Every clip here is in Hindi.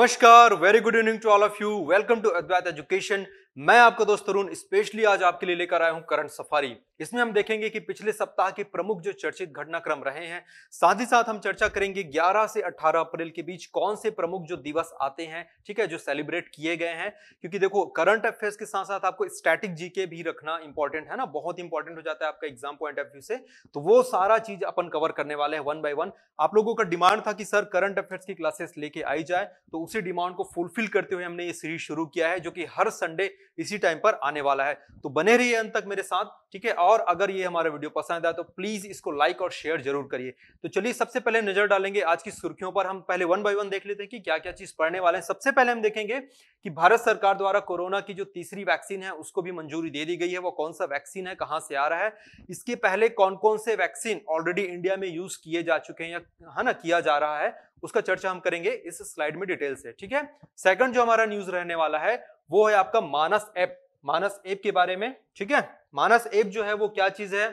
Namaskar, very good evening to all of you. Welcome to Advait Education. मैं आपका दोस्त तरुण, स्पेशली आज आपके लिए लेकर आया हूँ करंट सफारी। इसमें हम देखेंगे कि पिछले सप्ताह के प्रमुख जो चर्चित घटनाक्रम रहे हैं, साथ ही साथ हम चर्चा करेंगे 11 से 18 अप्रैल के बीच कौन से प्रमुख जो दिवस आते हैं, ठीक है, जो सेलिब्रेट किए गए हैं। क्योंकि देखो, करंट अफेयर्स के साथ साथ आपको स्टैटिक जीके भी रखना इंपॉर्टेंट है ना, बहुत इंपॉर्टेंट हो जाता है आपका एग्ज़ाम पॉइंट ऑफ़ व्यू से। तो वो सारा चीज़ अपन कवर करने वाले हैं वन बाय वन आप लोगों का डिमांड था कि सर करंट अफेयर्स की क्लासेस लेके आई जाए तो उसी डिमांड को फुलफिल करते हुए हमने ये सीरीज़ शुरू किया है, जो कि हर संडे इसी टाइम पर आने वाला है। तो बने रहिए अंत तक मेरे साथ, ठीक है? और अगर ये हमारा वीडियो पसंद आया तो प्लीज़ इसको लाइक और शेयर ज़रूर करिए। तो चलिए सबसे पहले नज़र डालेंगे आज की सुर्खियों पर। हम पहले वन बाय वन देख लेते हैं कि क्या क्या चीज़ पढ़ने वाले हैं। सबसे पहले हम देखेंगे कि भारत सरकार द्वारा कोरोना की जो तीसरी वैक्सीन है, उसको भी मंजूरी दे दी गई है। वो कौन सा वैक्सीन है, कहाँ से आ रहा है, इसके पहले कौन कौन से वैक्सीन ऑलरेडी इंडिया में यूज़ किए जा चुके हैं या, है ना, किया जा रहा है, उसका चर्चा हम करेंगे इस स्लाइड में डिटेल से, ठीक है? सेकंड जो हमारा न्यूज़ रहने वाला है वो है आपका मानस ऐप मानस ऐप के बारे में, ठीक है? मानस ऐप जो है वो क्या चीज़ है?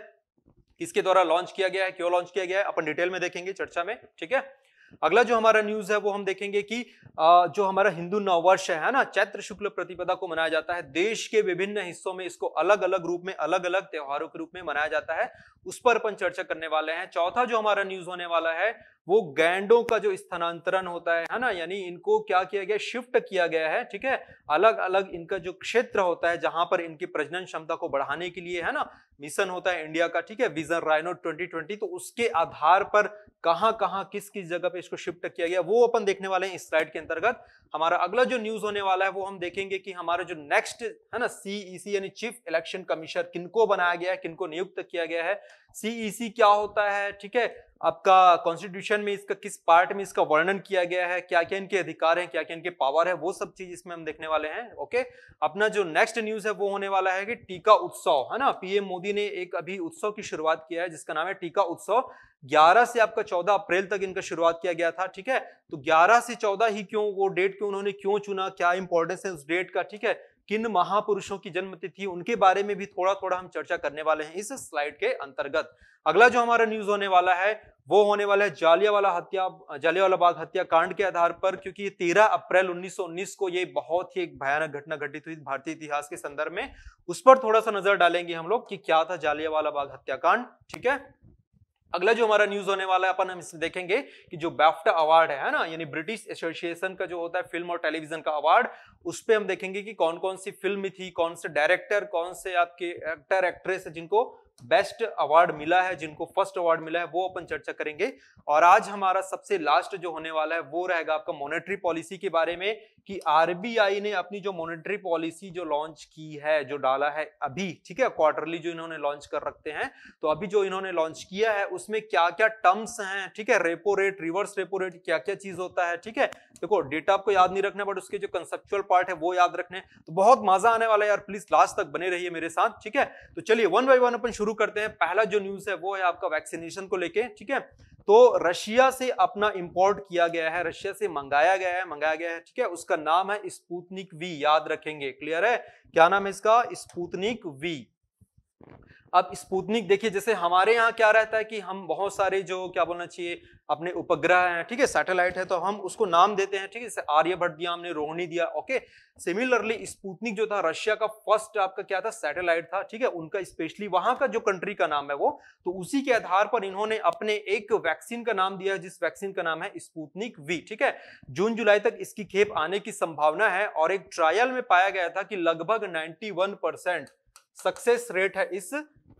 किसके द्वारा लॉन्च किया गया है? क्यों लॉन्च किया गया है? अपन डिटेल में देखेंगे चर्चा में, ठीक है? अगला जो हमारा न्यूज़ है वो हम देखेंगे कि जो हमारा हिंदू नववर्ष है ना? चैत्र शुक्ल प्रतिपदा को मनाया जाता है। देश के विभिन्न हिस्सों में इसको अलग अलग रूप में अलग अलग त्योहारों के रूप में मनाया जाता है। उस पर अपन चर्चा करने वाले हैं। चौथा जो हमारा न्यूज़ होने वाला है वो गैंडों का जो स्थानांतरण होता है है ना? यानी इनको क्या किया गया? शिफ्ट किया गया है, ठीक है? अलग अलग इनका जो क्षेत्र होता है, जहाँ पर इनकी प्रजनन क्षमता को बढ़ाने के लिए, है ना? मिशन होता है इंडिया का, ठीक है? विजन राइनो 2020 तो उसके आधार पर कहाँ कहाँ किस किस जगह पे इसको शिफ्ट किया गया, वो अपन देखने वाले हैं इस स्लाइड के अंतर्गत। हमारा अगला जो न्यूज़ होने वाला है, वो हम देखेंगे कि हमारा जो नेक्स्ट, है ना? सीईसी यानी चीफ इलेक्शन कमिश्नर, किनको बनाया गया है, किनको नियुक्त किया गया है सीईसी क्या होता है? ठीक है? आपका कॉन्स्टिट्यूशन में इसका किस पार्ट में इसका वर्णन किया गया है? क्या क्या इनके अधिकार हैं? क्या क्या इनके पावर है? वो सब चीज़ इसमें हम देखने वाले हैं ओके अपना जो नेक्स्ट न्यूज़ है, वो होने वाला है कि टीका उत्सव, है ना? पीएम मोदी ने एक अभी उत्सव की शुरुआत किया है, जिसका नाम है टीका उत्सव। 11 से आपका 14 अप्रैल तक इनका शुरुआत किया गया था, ठीक है? तो 11 से 14 ही क्यों, वो डेट क्यों उन्होंने क्यों चुना? क्या इंपॉर्टेंस है उस डेट का? ठीक है? किन महापुरुषों की जन्म तिथि उनके बारे में भी थोड़ा थोड़ा हम चर्चा करने वाले हैं इस स्लाइड के अंतर्गत। अगला जो हमारा न्यूज़ होने वाला है, वो होने वाला है जालियावाला हत्या जालियावाला बाग हत्याकांड के आधार पर, क्योंकि 13 अप्रैल 1919 को ये बहुत ही एक भयानक घटना घटित हुई भारतीय इतिहास के संदर्भ में। उस पर थोड़ा सा नज़र डालेंगे हम लोग कि क्या था जालियावाला बाग हत्याकांड, ठीक है? अगला जो हमारा न्यूज़ होने वाला है, अपन हम इसमें देखेंगे कि जो बैफ्टा अवार्ड है ना? यानी ब्रिटिश एसोसिएशन का जो होता है फ़िल्म और टेलीविज़न का अवार्ड उस पर हम देखेंगे कि कौन कौन सी फ़िल्म थी, कौन से डायरेक्टर कौन से आपके एक्टर एक्ट्रेस है जिनको बेस्ट अवार्ड मिला है, जिनको फ़र्स्ट अवार्ड मिला है, वो अपन चर्चा करेंगे। और आज हमारा सबसे लास्ट जो होने वाला है, वो रहेगा आपका मॉनेटरी पॉलिसी के बारे में, कि आरबीआई ने अपनी जो मॉनेटरी पॉलिसी जो लॉन्च की है, जो डाला है अभी, ठीक है क्वार्टरली जो इन्होंने लॉन्च कर रखते हैं तो अभी जो इन्होंने लॉन्च किया है, उसमें क्या क्या टर्म्स हैं, ठीक है repo rate reverse repo rate क्या क्या चीज़ होता है, ठीक है? देखो डेटा आपको याद नहीं रखना बट उसके जो कंसेप्चुअल पार्ट है, वो याद रखने तो बहुत मज़ा आने वाला है यार प्लीज़ लास्ट तक बने रहिए मेरे साथ, ठीक है? तो चलिए वन बाई वन अपन शुरू करते हैं। पहला जो न्यूज़ है, वो है आपका वैक्सीनेशन को लेके, ठीक है? तो रशिया से अपना इंपोर्ट किया गया है, रशिया से मंगाया गया है, मंगाया गया है, ठीक है? उसका नाम है स्पूतनिक वी याद रखेंगे क्लियर है? क्या नाम है इसका? स्पूतनिक वी अब स्पुतनिक देखिए, जैसे हमारे यहाँ क्या रहता है कि हम बहुत सारे जो क्या बोलना चाहिए, अपने उपग्रह हैं, ठीक है, सैटेलाइट है तो हम उसको नाम देते हैं, ठीक है, जैसे आर्यभट्ट दिया हमने रोहिणी दिया, ओके। सिमिलरली स्पुतनिक जो था, रशिया का फ़र्स्ट आपका क्या था, सैटेलाइट था, ठीक है, उनका स्पेशली वहाँ का जो कंट्री का नाम है वो तो उसी के आधार पर इन्होंने अपने एक वैक्सीन का नाम दिया जिस वैक्सीन का नाम है स्पूतनिक वी, ठीक है। जून जुलाई तक इसकी खेप आने की संभावना है और एक ट्रायल में पाया गया था कि लगभग नाइन्टी सक्सेस रेट है इस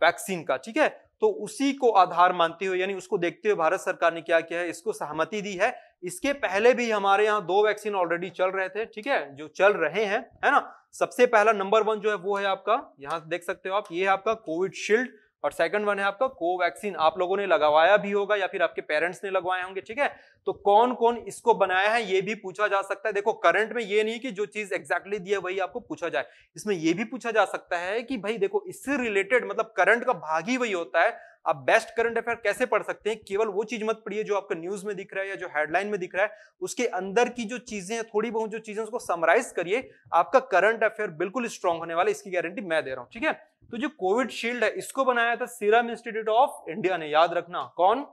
वैक्सीन का, ठीक है? तो उसी को आधार मानते हुए, यानी उसको देखते हुए भारत सरकार ने क्या किया है? इसको सहमति दी है। इसके पहले भी हमारे यहाँ दो वैक्सीन ऑलरेडी चल रहे थे, ठीक है? जो चल रहे हैं, है ना? सबसे पहला नंबर वन जो है, वो है आपका, यहाँ देख सकते हो आप, ये है आपका कोविड शील्ड और सेकंड वन है आपका कोवैक्सीन आप लोगों ने लगवाया भी होगा या फिर आपके पेरेंट्स ने लगवाए होंगे, ठीक है? तो कौन कौन इसको बनाया है, ये भी पूछा जा सकता है। देखो करंट में ये नहीं कि जो चीज़ एग्जैक्टली दी है, वही आपको पूछा जाए। इसमें ये भी पूछा जा सकता है कि भाई देखो, इससे रिलेटेड मतलब करंट का भाग ही वही होता है आप बेस्ट करंट अफेयर कैसे पढ़ सकते हैं? केवल वो चीज़ मत पढ़िए जो आपका न्यूज़ में दिख रहा है या जो हेडलाइन में दिख रहा है। उसके अंदर की जो चीज़ें थोड़ी बहुत जो चीज़ें उसको समराइज करिए। आपका करंट अफेयर बिल्कुल स्ट्रांग होने वाला इसकी गारंटी मैं दे रहा हूँ, ठीक है? तो जो कोविड शील्ड है, इसको बनाया था सीरम इंस्टीट्यूट ऑफ़ इंडिया ने, याद रखना, कौन?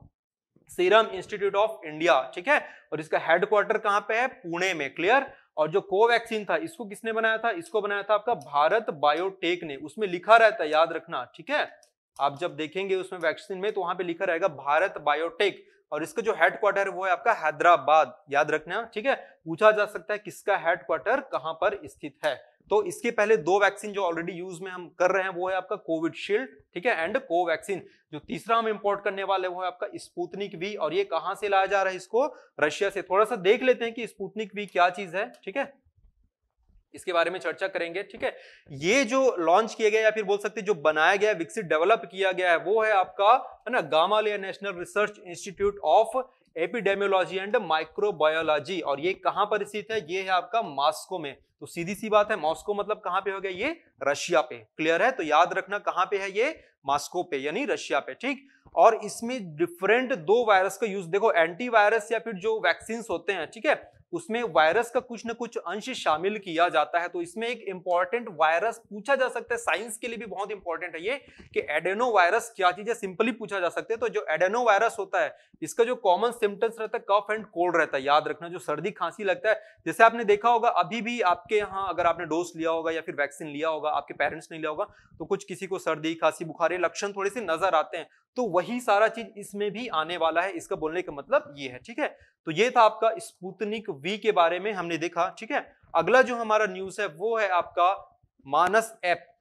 सीरम इंस्टीट्यूट ऑफ़ इंडिया ठीक है? और इसका हेडक्वार्टर कहाँ पे है? पुणे में क्लियर और जो कोवैक्सीन था, इसको किसने बनाया था? इसको बनाया था आपका भारत बायोटेक ने, उसमें लिखा रहता है, याद रखना, ठीक है? आप जब देखेंगे उसमें वैक्सीन में तो वहाँ पे लिखा रहेगा भारत बायोटेक और इसका जो हेडक्वार्टर है वो है आपका हैदराबाद। याद रखना, ठीक है? पूछा जा सकता है किसका हेडक्वार्टर कहाँ पर स्थित है। तो इसके पहले दो वैक्सीन जो ऑलरेडी यूज़ में हम कर रहे हैं, वो है आपका कोविडशील्ड, ठीक है? एंड कोवैक्सीन, जो तीसरा हम इंपोर्ट करने वाले, वो है आपका स्पूतनिक वी और ये कहाँ से लाया जा रहा है इसको? रशिया से। थोड़ा सा देख लेते हैं कि स्पूतनिक वी क्या चीज़ है, ठीक है? इसके बारे में चर्चा करेंगे, ठीक है? ये जो लॉन्च किया गया या फिर बोल सकते जो बनाया गया, विकसित डेवलप किया गया है, वो है आपका, है ना Gamaleya national research institute of epidemiology and microbiology और ये कहाँ पर स्थित है? ये है आपका मॉस्को में। तो सीधी सी बात है मॉस्को मतलब कहाँ पे हो गया? ये रशिया पे। क्लियर है? तो याद रखना कहाँ पे है ये? मॉस्को पे, यानी रशिया पे, ठीक? और इसमें डिफरेंट दो वायरस का यूज़ देखो एंटीवायरस या फिर जो वैक्सीन होते हैं, ठीक है? उसमें वायरस का कुछ ना कुछ अंश शामिल किया जाता है तो इसमें एक इंपॉर्टेंट वायरस पूछा जा सकता है। साइंस के लिए भी बहुत इंपॉर्टेंट है ये कि एडेनो वायरस क्या चीज़ है सिंपली पूछा जा सकता है। तो जो एडेनो वायरस होता है, इसका जो कॉमन सिम्टम्स रहता है कफ एंड कोल्ड रहता है, याद रखना, जो सर्दी खांसी लगता है, जैसे आपने देखा होगा, अभी भी आपके यहाँ अगर आपने डोज लिया होगा या फिर वैक्सीन लिया होगा, आपके पेरेंट्स ने लिया होगा तो कुछ किसी को सर्दी, खांसी, बुखार लक्षण थोड़े से नज़र आते हैं। तो वही सारा चीज़ इसमें भी आने वाला है। इसका बोलने का मतलब ये है, ठीक है? तो ये था आपका स्पुतनिक वी के बारे में हमने देखा, ठीक है? अगला जो हमारा न्यूज़ है, वो है आपका मानस ऐप।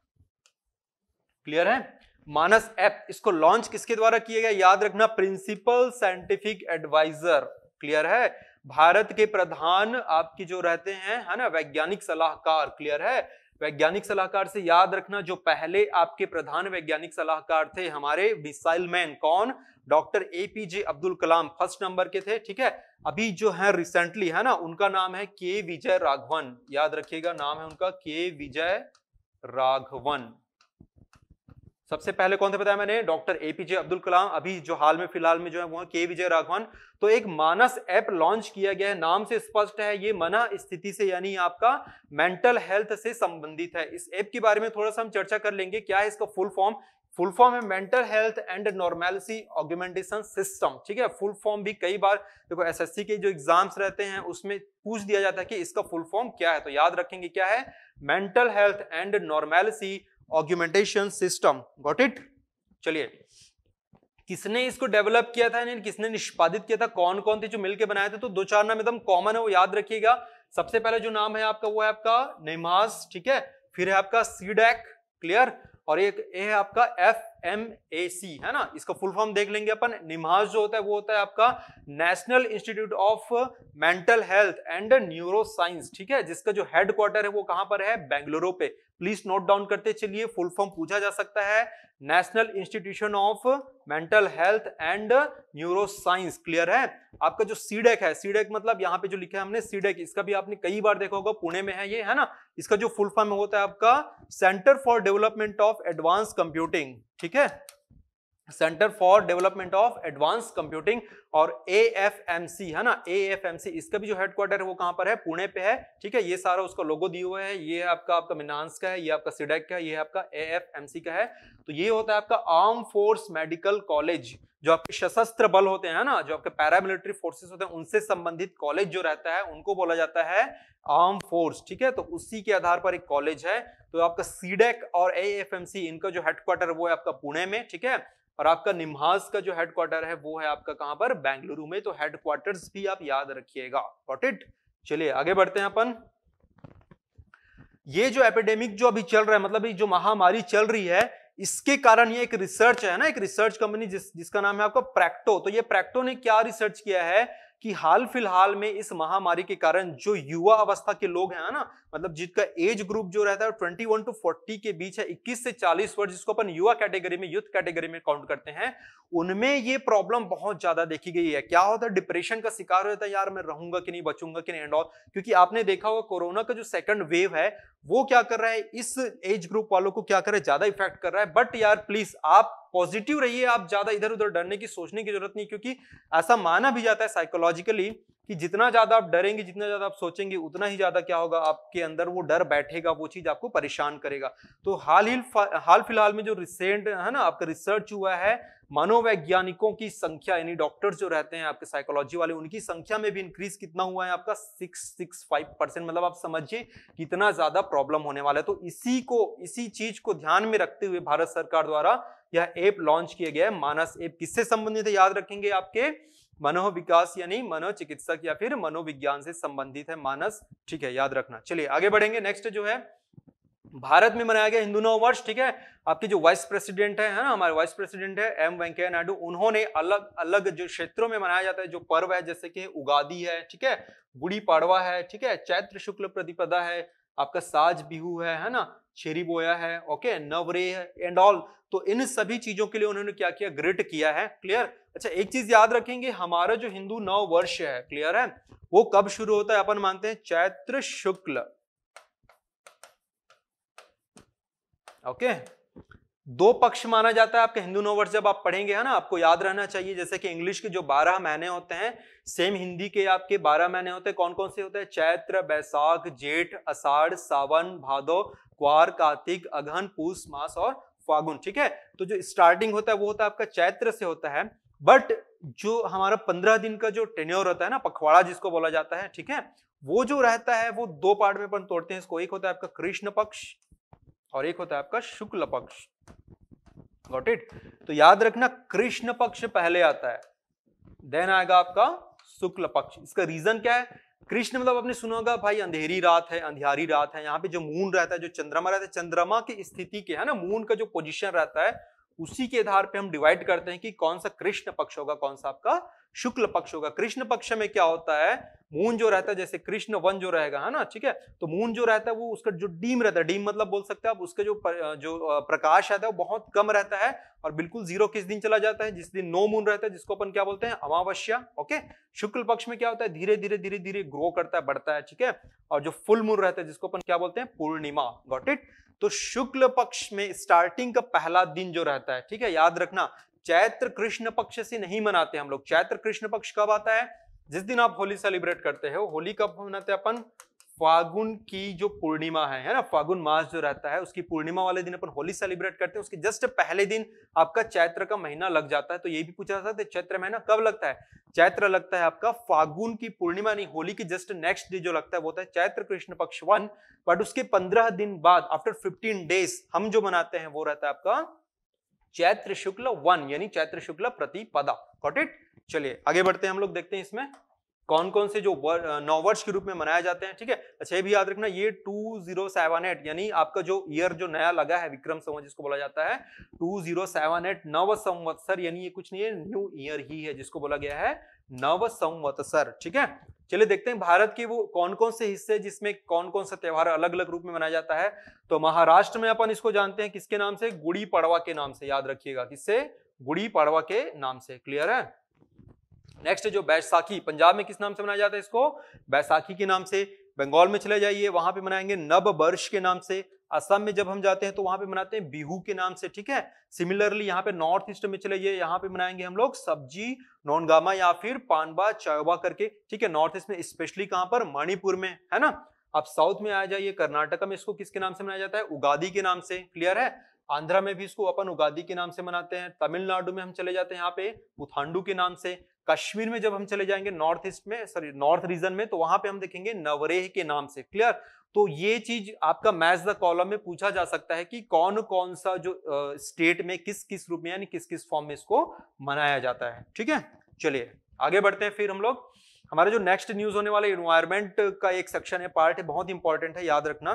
क्लियर है? मानस ऐप, इसको लॉन्च किसके द्वारा किया गया? याद रखना, प्रिंसिपल साइंटिफिक एडवाइजर। क्लियर है? भारत के प्रधान आपकी जो रहते हैं, है ना? वैज्ञानिक सलाहकार, क्लियर है? वैज्ञानिक सलाहकार से याद रखना जो पहले आपके प्रधान वैज्ञानिक सलाहकार थे हमारे मिसाइल मैन कौन? Doctor APJ Abdul Kalam first number के थे, ठीक है? अभी जो है रिसेंटली है ना, उनका नाम है के विजय राघवन। याद रखिएगा, नाम है उनका के विजय राघवन। सबसे पहले कौन थे बताया मैंने? Doctor APJ Abdul Kalam. अभी जो हाल में, फ़िलहाल में जो है, वो के विजय राघवन तो एक मानस ऐप लॉन्च किया गया है। नाम से स्पष्ट है, ये मना स्थिति से, यानी आपका मेंटल हेल्थ से संबंधित है। इस ऐप के बारे में थोड़ा सा हम चर्चा कर लेंगे। क्या है इसका फुल फॉर्म? फुल फॉर्म है mental health and normality augmentation system. ठीक है? फुल फॉर्म भी कई बार, देखो एसएससी के जो एग्ज़ाम्स रहते हैं, उसमें पूछ दिया जाता है कि इसका फुल फॉर्म क्या है। तो याद रखेंगे क्या है? Mental health and normality augmentation system, got it? चलिए, किसने इसको डेवलप किया था, यानी किसने निष्पादित किया था कौन कौन थे जो मिलकर बनाए थे? तो दो चार नाम एकदम कॉमन है, वो याद रखिएगा। सबसे पहले जो नाम है आपका, वो है आपका नेमास ठीक है? फिर है आपका सीडैक क्लियर और एक ये है आपका एफ़ एम ए सी है ना? इसका फुल फॉर्म देख लेंगे अपन। निमाज जो होता है, वो होता है आपका national institute of mental health and neuro science ठीक है? जिसका जो हेडक्वार्टर है, वो कहाँ पर है? बेंगलुरु पे। प्लीज़ नोट डाउन करते चलिए फुल फॉर्म पूछा जा सकता है। National institution of mental health and neuro science clear है? आपका जो सीडेक है सीडेक मतलब यहाँ पे जो लिखा है हमने सीडेक इसका भी आपने कई बार देखा होगा, पुणे में है ये, है ना? इसका जो फुल फॉर्म होता है आपका centre for development of advance computing ठीक है? Centre for development of advance computing और ए एफ़ एम सी है ना? ए एफ़ एम सी इसका भी जो हेडक्वार्टर है वो कहाँ पर है? पुणे पे है, ठीक है? ये सारा उसका लोगो दिए हुआ है, ये आपका आपका मिनांस का है, ये आपका सिडेक का है, ये आपका ए एफ़ एम सी का है। तो ये होता है आपका आर्म फोर्स मेडिकल कॉलेज जो आपके सशस्त्र बल होते हैं ना? जो आपके पैरामिलिट्री फोर्सेस होते हैं, उनसे संबंधित कॉलेज जो रहता है, उनको बोला जाता है आर्म फोर्स ठीक है? तो उसी के आधार पर एक कॉलेज है। तो आपका सीडेक और ए एफ़ एम सी इनका जो हेडक्वार्टर वो है आपका पुणे में, ठीक है? और आपका निम्हास का जो हेडक्वार्टर है, वो है आपका कहाँ पर? बेंगलुरु में। तो हेडक्वार्टर्स भी आप याद रखिएगा। गॉट इट चलिए, आगे बढ़ते हैं अपन। ये जो एपिडेमिक जो अभी चल रहा है मतलब जो महामारी चल रही है, इसके कारण ये एक रिसर्च है ना, एक रिसर्च कंपनी जिस, जिसका नाम है आपका प्रैक्टो तो ये प्रैक्टो ने क्या रिसर्च किया है? कि हाल फ़िलहाल में इस महामारी के कारण जो युवा अवस्था के लोग हैं ना मतलब जिसका एज ग्रुप जो रहता है ट्वेंटी वन टू फोर्टी के बीच है, इक्कीस से चालीस वर्ष, जिसको अपन युवा कैटेगरी में यूथ कैटेगरी में काउंट करते हैं, उनमें ये प्रॉब्लम बहुत ज़्यादा देखी गई है। क्या होता है डिप्रेशन का शिकार होता है, यार, मैं रहूँगा कि नहीं, बचूँगा कि नहीं एंड ऑल क्योंकि आपने देखा होगा, कोरोना का जो सेकंड वेव है, वो क्या कर रहा है, इस एज ग्रुप वालों को क्या कर रहा है, ज़्यादा इफ़ेक्ट कर रहा है। बट यार प्लीज़ आप पॉजिटिव रहिए, आप ज़्यादा इधर उधर डरने की सोचने की ज़रूरत नहीं, क्योंकि ऐसा माना भी जाता है साइकोलॉजिकली कि जितना ज़्यादा आप डरेंगे, जितना ज़्यादा आप सोचेंगे, उतना ही ज़्यादा क्या होगा? आपके अंदर वो डर बैठेगा, वो चीज़ आपको परेशान करेगा। तो हाल ही हाल फ़िलहाल में जो रिसेंट है ना, आपका रिसर्च हुआ है, मनोवैज्ञानिकों की संख्या, यानी डॉक्टर्स जो रहते हैं, आपके साइकोलॉजी वाले, उनकी संख्या में भी इंक्रीज कितना हुआ है आपका? सिक्स सिक्स फाइव परसेंट मतलब आप समझिए कितना ज़्यादा प्रॉब्लम होने वाला है। तो इसी को, इसी चीज़ को ध्यान में रखते हुए भारत सरकार द्वारा यह ऐप लॉन्च किया गया है, मानस ऐप। किससे संबंधित है, याद रखेंगे आपके? मनोविकास यानी मनोचिकित्सक या फिर मनोविज्ञान से संबंधित है मानस। ठीक है याद रखना। चलिए आगे बढ़ेंगे। नेक्स्ट जो है भारत में मनाया गया हिंदू नव वर्ष। ठीक है आपके जो वाइस प्रेसिडेंट है, है ना हमारे वाइस प्रेसिडेंट है एम वेंकैया नायडू उन्होंने अलग अलग जो क्षेत्रों में मनाया जाता है जो पर्व है जैसे कि उगादी है ठीक है गुड़ी पाड़वा है ठीक है चैत्र शुक्ल प्रतिपदा है आपका साज बिहू है है ना? छेरी बोया है ओके नवरे एंड ऑल तो इन सभी चीज़ों के लिए उन्होंने क्या किया? ग्रिट किया है क्लियर अच्छा एक चीज़ याद रखेंगे, हमारा जो हिंदू नव वर्ष है क्लियर है? वो कब शुरू होता है, अपन मानते हैं, चैत्र शुक्ल। ओके दो पक्ष माना जाता है, आपके हिंदू नोवर्स जब आप पढ़ेंगे, है ना, आपको याद रहना चाहिए, जैसे कि इंग्लिश के जो बारह महीने होते हैं, सेम हिंदी के आपके बारह महीने होते हैं कौन कौन से होते हैं? चैत्र, बैसाख, जेठ अषाढ़ सावन, भादो क्वार कार्तिक, अघन पूस मास और फागुन, ठीक है? तो जो स्टार्टिंग होता है, वो होता है आपका चैत्र से होता है बट जो हमारा पंद्रह दिन का जो टेन्योर होता है ना, पखवाड़ा जिसको बोला जाता है, ठीक है? वो जो रहता है, वो दो पार्ट में अपन तोड़ते हैं, इसको एक होता है आपका कृष्ण पक्ष और एक होता है आपका शुक्ल पक्ष। गॉट इट तो याद रखना, कृष्ण पक्ष पहले आता है देन आएगा आपका शुक्ल पक्ष। इसका रीजन क्या है? कृष्ण मतलब आपने सुना होगा, भाई अंधेरी रात है, अंधियारी रात है, यहाँ पे जो मून रहता है, जो चंद्रमा रहता है, चंद्रमा की स्थिति के, है ना मून का जो पोजिशन रहता है, उसी के आधार पे हम डिवाइड करते हैं कि कौन सा कृष्ण पक्ष होगा, कौन सा आपका शुक्ल पक्ष होगा। कृष्ण पक्ष में क्या होता है? मून जो रहता है जैसे कृष्ण वन जो रहेगा है ना? ठीक है? तो मून जो रहता है वो उसका जो डीम रहता है डीम मतलब बोल सकते हैं आप उसका जो पर, जो प्रकाश रहता है वो बहुत कम रहता है और बिल्कुल ज़ीरो किस दिन चला जाता है? जिस दिन नो मून रहता है जिसको अपन क्या बोलते हैं? अमावस्या ओके? शुक्ल पक्ष में क्या होता है? धीरे धीरे धीरे धीरे ग्रो करता है बढ़ता है ठीक है? और जो फुल मून रहता है जिसको अपन क्या बोलते हैं? पूर्णिमा गॉट इट तो शुक्ल पक्ष में स्टार्टिंग का पहला दिन जो रहता है ठीक है? याद रखना चैत्र कृष्ण पक्ष से नहीं मनाते हम लोग। चैत्र कृष्ण पक्ष कब आता है? जिस दिन आप होली सेलिब्रेट करते हो, होली कब मनाते हैं अपन? फागुन की जो पूर्णिमा है है ना? फागुन मास जो रहता है, उसकी पूर्णिमा वाले दिन अपन होली सेलिब्रेट करते हैं। उसके जस्ट पहले दिन आपका चैत्र का महीना लग जाता है तो ये भी पूछा जाता है, चैत्र महीना कब लगता है? चैत्र लगता है आपका फागुन की पूर्णिमा, नहीं, होली की जस्ट नेक्स्ट डे जो लगता है, वो होता है चैत्र कृष्ण पक्ष वन। बट उसके पंद्रह दिन बाद आफ्टर फिफ्टीन डेज़ हम जो मनाते हैं, वो रहता है आपका चैत्र शुक्ल वन, यानी चैत्र शुक्ल प्रतिपदा। गॉट इट चलिए, आगे बढ़ते हैं हम लोग, देखते हैं इसमें कौन कौन से जो नौ वर्ष के रूप में मनाए जाते हैं, ठीक है? अच्छा ये भी याद रखना, ये टू ज़ीरो सेवन एट यानी आपका जो ईयर, जो नया लगा है, विक्रम संवत जिसको बोला जाता है टू ज़ीरो सेवन एट नव संवत्सर यानी ये कुछ नहीं है न्यू ईयर ही है जिसको बोला गया है। नव संवत्सर ठीक है? चलिए देखते हैं भारत के वो कौन कौन से हिस्से जिसमें कौन कौन सा त्यौहार अलग अलग रूप में मनाया जाता है। तो महाराष्ट्र में अपन इसको जानते हैं किसके नाम से? गुड़ी पड़वा के नाम से, याद रखिएगा। किससे? गुड़ी पड़वा के नाम से। क्लियर है? नेक्स्ट जो बैसाखी, पंजाब में किस नाम से मनाया जाता है इसको? बैसाखी के नाम से। बंगाल में चले जाइए, वहाँ पे मनाएँगे नव वर्ष के नाम से। असम में जब हम जाते हैं तो वहाँ पे मनाते हैं बिहू के नाम से, ठीक है? सिमिलरली यहाँ पे नॉर्थ ईस्ट में चले जाइए, यहाँ पे मनाएँगे हम लोग सब्ज़ी, नोनगामा या फिर पानबा चायबा करके, ठीक है? नॉर्थ ईस्ट में स्पेशली कहाँ पर? मणिपुर में, है ना? आप साउथ में आ जाइए, कर्नाटका में इसको किसके नाम से मनाया जाता है? उगादी के नाम से क्लियर है? आंध्रा में भी इसको अपन उगादी के नाम से मनाते हैं, तमिलनाडु में हम चले जाते हैं यहाँ पे, पुथांडु के नाम से। कश्मीर में जब हम चले जाएँगे नॉर्थ ईस्ट में, सॉरी, नॉर्थ रीजन में तो वहाँ पे हम देखेंगे नवरेह के नाम से, क्लियर? तो ये चीज़ आपका मैच द कॉलम में पूछा जा सकता है कि कौन कौन सा जो स्टेट में किस किस रूप में, यानी किस किस फॉर्म में इसको मनाया जाता है, ठीक है? चलिए, आगे बढ़ते हैं फिर हम लोग। हमारे जो नेक्स्ट न्यूज़ होने वाले इन्वायरमेंट का एक सेक्शन है पार्ट है, बहुत इंपॉर्टेंट है, याद रखना।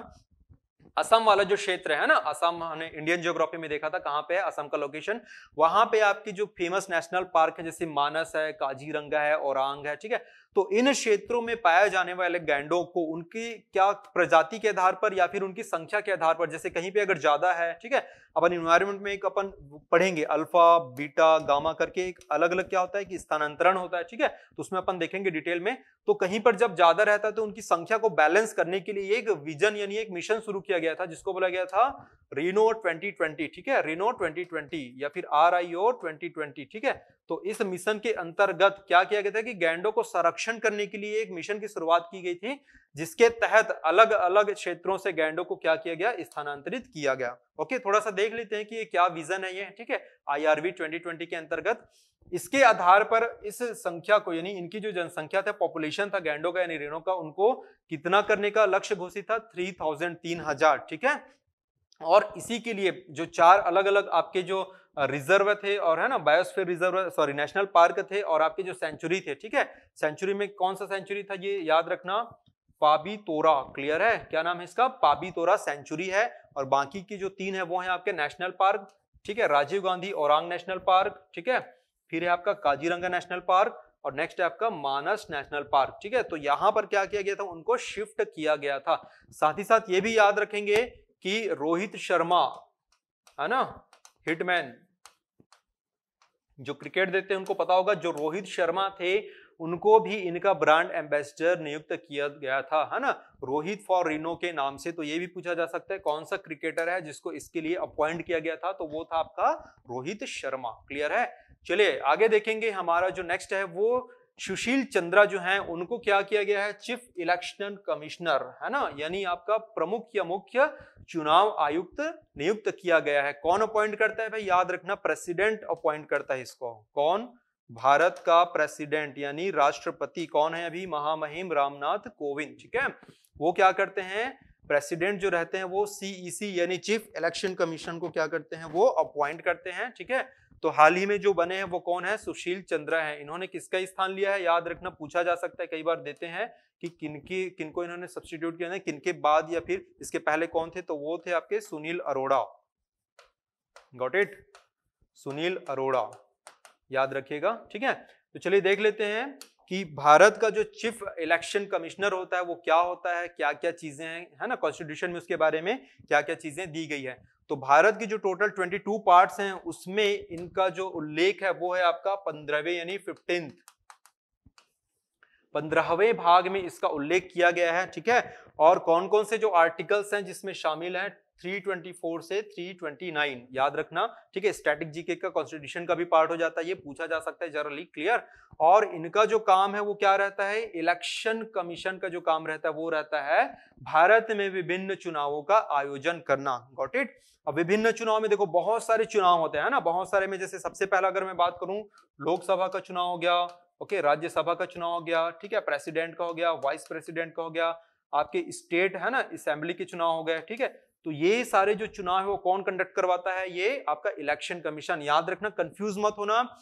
असम वाला जो क्षेत्र है ना, असम, हमने इंडियन जियोग्राफी में देखा था, कहाँ पे है, असम का लोकेशन वहाँ पे आपकी जो फ़ेमस नेशनल पार्क है, जैसे मानस है, काजीरंगा है, औरंग है, ठीक है? तो इन क्षेत्रों में पाए जाने वाले गैंडों को उनकी क्या प्रजाति के आधार पर या फिर उनकी संख्या के आधार पर, जैसे कहीं पे अगर ज़्यादा है, ठीक है, अपन इन्वायरमेंट में एक अपन पढ़ेंगे अल्फ़ा बीटा गामा करके एक अलग अलग क्या होता है कि स्थानांतरण होता है, ठीक है तो उसमें अपन देखेंगे डिटेल में तो कहीं पर जब ज़्यादा रहता है तो उनकी संख्या को बैलेंस करने के लिए एक विजन यानी एक मिशन शुरू किया गया था, जिसको बोला गया था रिनो 2020 ठीक है रिनो 2020 या फिर आर आई ओ ठीक है तो इस मिशन के अंतर्गत क्या किया गया था कि गैंडो को संरक्षण संरक्षण करने के लिए एक मिशन की शुरुआत की गई थी, जिसके तहत अलग अलग क्षेत्रों से गैंडों को क्या किया गया? स्थानांतरित किया गया। ओके थोड़ा सा देख लेते हैं कि ये क्या विजन है ये, ठीक है? आईआरवी 2020 के अंतर्गत। इसके आधार पर इस संख्या को, यानी इनकी जो जनसंख्या था पॉपुलेशन था, गैंडो का, यानी रेणों का, उनको कितना करने का लक्ष्य घोषित था? थ्री थाउज़ेंड ठीक है? और इसी के लिए जो चार अलग अलग आपके जो रिज़र्व थे और है ना, biosphere reserve, sorry, national park थे और आपके जो सेंचुरी थे, ठीक है? सेंचुरी में कौन सा सेंचुरी था ये याद रखना? पाबी तोरा क्लियर है? क्या नाम है इसका? पाबी तोरा सेंचुरी है और बाकी की जो तीन है वो है आपके नेशनल पार्क, ठीक है? राजीव गांधी औरंग नेशनल पार्क, ठीक है? फिर है आपका काजीरंगा नेशनल पार्क और नेक्स्ट है आपका मानस नेशनल पार्क, ठीक है? तो यहाँ पर क्या किया गया था? उनको शिफ्ट किया गया था। साथ ही साथ ये भी याद रखेंगे कि रोहित शर्मा, है ना? हिटमैन। जो क्रिकेट देखते हैं, उनको पता होगा, जो रोहित शर्मा थे, उनको भी इनका ब्रांड एम्बेसडर नियुक्त किया गया था, है ना? रोहित फॉर रिनो के नाम से तो ये भी पूछा जा सकता है, कौन सा क्रिकेटर है जिसको इसके लिए अपॉइंट किया गया था तो वो था आपका रोहित शर्मा। क्लियर है? चलिए, आगे देखेंगे हमारा जो नेक्स्ट है, वो सुशील चंद्रा जो है, उनको क्या किया गया है? चीफ इलेक्शन कमिश्नर है ना? यानी आपका प्रमुख या मुख्य चुनाव आयुक्त नियुक्त किया गया है। कौन अपॉइंट करता है भाई? याद रखना प्रेसिडेंट अपॉइंट करता है इसको। कौन? भारत का प्रेसिडेंट यानी राष्ट्रपति कौन है अभी? महामहिम रामनाथ कोविंद, ठीक है? वो क्या करते हैं? प्रेसिडेंट जो रहते हैं, वो सीईसी e यानी चीफ इलेक्शन कमीशन को क्या करते हैं? वो अपॉइंट करते हैं, ठीक है? तो हाल ही में जो बने हैं वो कौन है? सुशील चंद्रा है। इन्होंने किसका स्थान लिया है? याद रखना, पूछा जा सकता है, कई बार देते हैं कि किनकी, किनको इन्होंने सब्सटीट्यूट किया है किनके बाद या फिर इसके पहले कौन थे? तो वो थे आपके Sunil Arora. Got it Sunil Arora. याद रखिएगा, ठीक है? तो चलिए देख लेते हैं कि भारत का जो चीफ इलेक्शन कमिश्नर होता है, वो क्या होता है? क्या क्या चीज़ें हैं, है ना? कॉन्स्टिट्यूशन में उसके बारे में क्या क्या चीज़ें दी गई है। तो भारत की जो टोटल 22 पार्ट्स हैं, उसमें इनका जो उल्लेख है, वो है आपका पंद्रहवें यानी फिफ्टींथ पंद्रहवें भाग में इसका उल्लेख किया गया है, ठीक है? और कौन कौन से जो आर्टिकल्स हैं जिसमें शामिल हैं? 324 से 329 याद रखना, ठीक है स्टैटिक जीके का कॉन्स्टिट्यूशन का भी पार्ट हो जाता है, ये पूछा जा सकता है जनरली क्लियर और इनका जो काम है, वो क्या रहता है? इलेक्शन कमीशन का जो काम रहता है, वो रहता है भारत में विभिन्न चुनावों का आयोजन करना। गॉट इट अब विभिन्न चुनाव में देखो, बहुत सारे चुनाव होते हैं ना? बहुत सारे में जैसे सबसे पहला अगर मैं बात करूँ, लोकसभा का चुनाव हो गया, ओके, राज्यसभा का चुनाव हो गया, ठीक है प्रेसिडेंट का हो गया वाइस प्रेसिडेंट का हो गया, आपके स्टेट है ना असेंबली के चुनाव हो गए, ठीक है? तो ये सारे जो चुनाव है वो कौन कंडक्ट करवाता है? ये आपका इलेक्शन कमीशन याद रखना कंफ्यूज मत होना।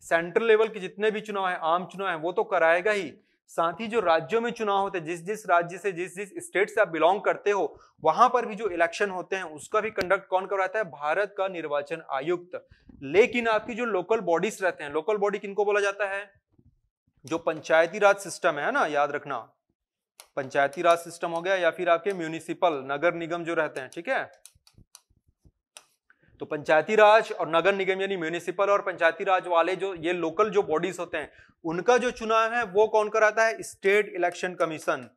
सेंट्रल लेवल के जितने भी चुनाव है, आम चुनाव है, वो तो कराएगा ही। साथ ही जो राज्यों में चुनाव होते हैं, जिस जिस राज्य से, जिस जिस स्टेट से आप बिलोंग करते हो, वहाँ पर भी जो इलेक्शन होते हैं, उसका भी कंडक्ट कौन करवाता है? भारत का निर्वाचन आयुक्त। लेकिन आपकी जो लोकल बॉडीज रहते हैं लोकल बॉडी किनको बोला जाता है? जो पंचायती राज सिस्टम है ना? याद रखना। पंचायती राज सिस्टम हो गया या फिर आपके म्यूनिसिपल नगर निगम जो रहते हैं ठीक है? तो पंचायती राज और नगर निगम यानी म्यूनिसिपल और पंचायती राज वाले जो ये लोकल जो बॉडीज होते हैं उनका जो चुनाव है वो कौन कराता है? State election commission.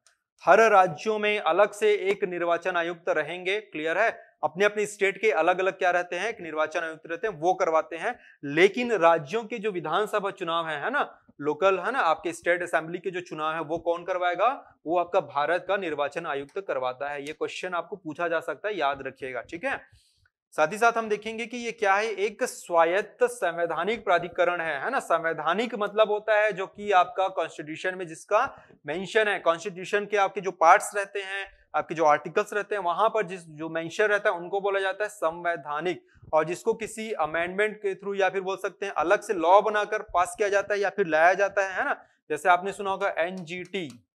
हर राज्यों में अलग से एक निर्वाचन आयुक्त रहेंगे क्लियर है? अपने अपने स्टेट के अलग अलग क्या रहते हैं? एक निर्वाचन आयुक्त रहते हैं वो करवाते हैं। लेकिन राज्यों के जो विधानसभा चुनाव है, है ना? लोकल, है ना, आपके स्टेट असेंबली के जो चुनाव है, वो कौन करवाएगा? वो आपका भारत का निर्वाचन आयुक्त करवाता है। ये क्वेश्चन आपको पूछा जा सकता है, याद रखिएगा, ठीक है? साथ ही साथ हम देखेंगे कि ये क्या है, एक स्वायत्त संवैधानिक प्राधिकरण है है ना? संवैधानिक मतलब होता है जो कि आपका कॉन्स्टिट्यूशन में जिसका मेंशन है। कॉन्स्टिट्यूशन के आपके जो पार्ट्स रहते हैं आपके जो आर्टिकल्स रहते हैं, वहाँ पर जिस जो मेंशन रहता है, उनको बोला जाता है संवैधानिक। और जिसको किसी अमेंडमेंट के थ्रू या फिर बोल सकते हैं, अलग से लॉ बनाकर पास किया जाता है या फिर लाया जाता है है ना? जैसे आपने सुना होगा एनजीटी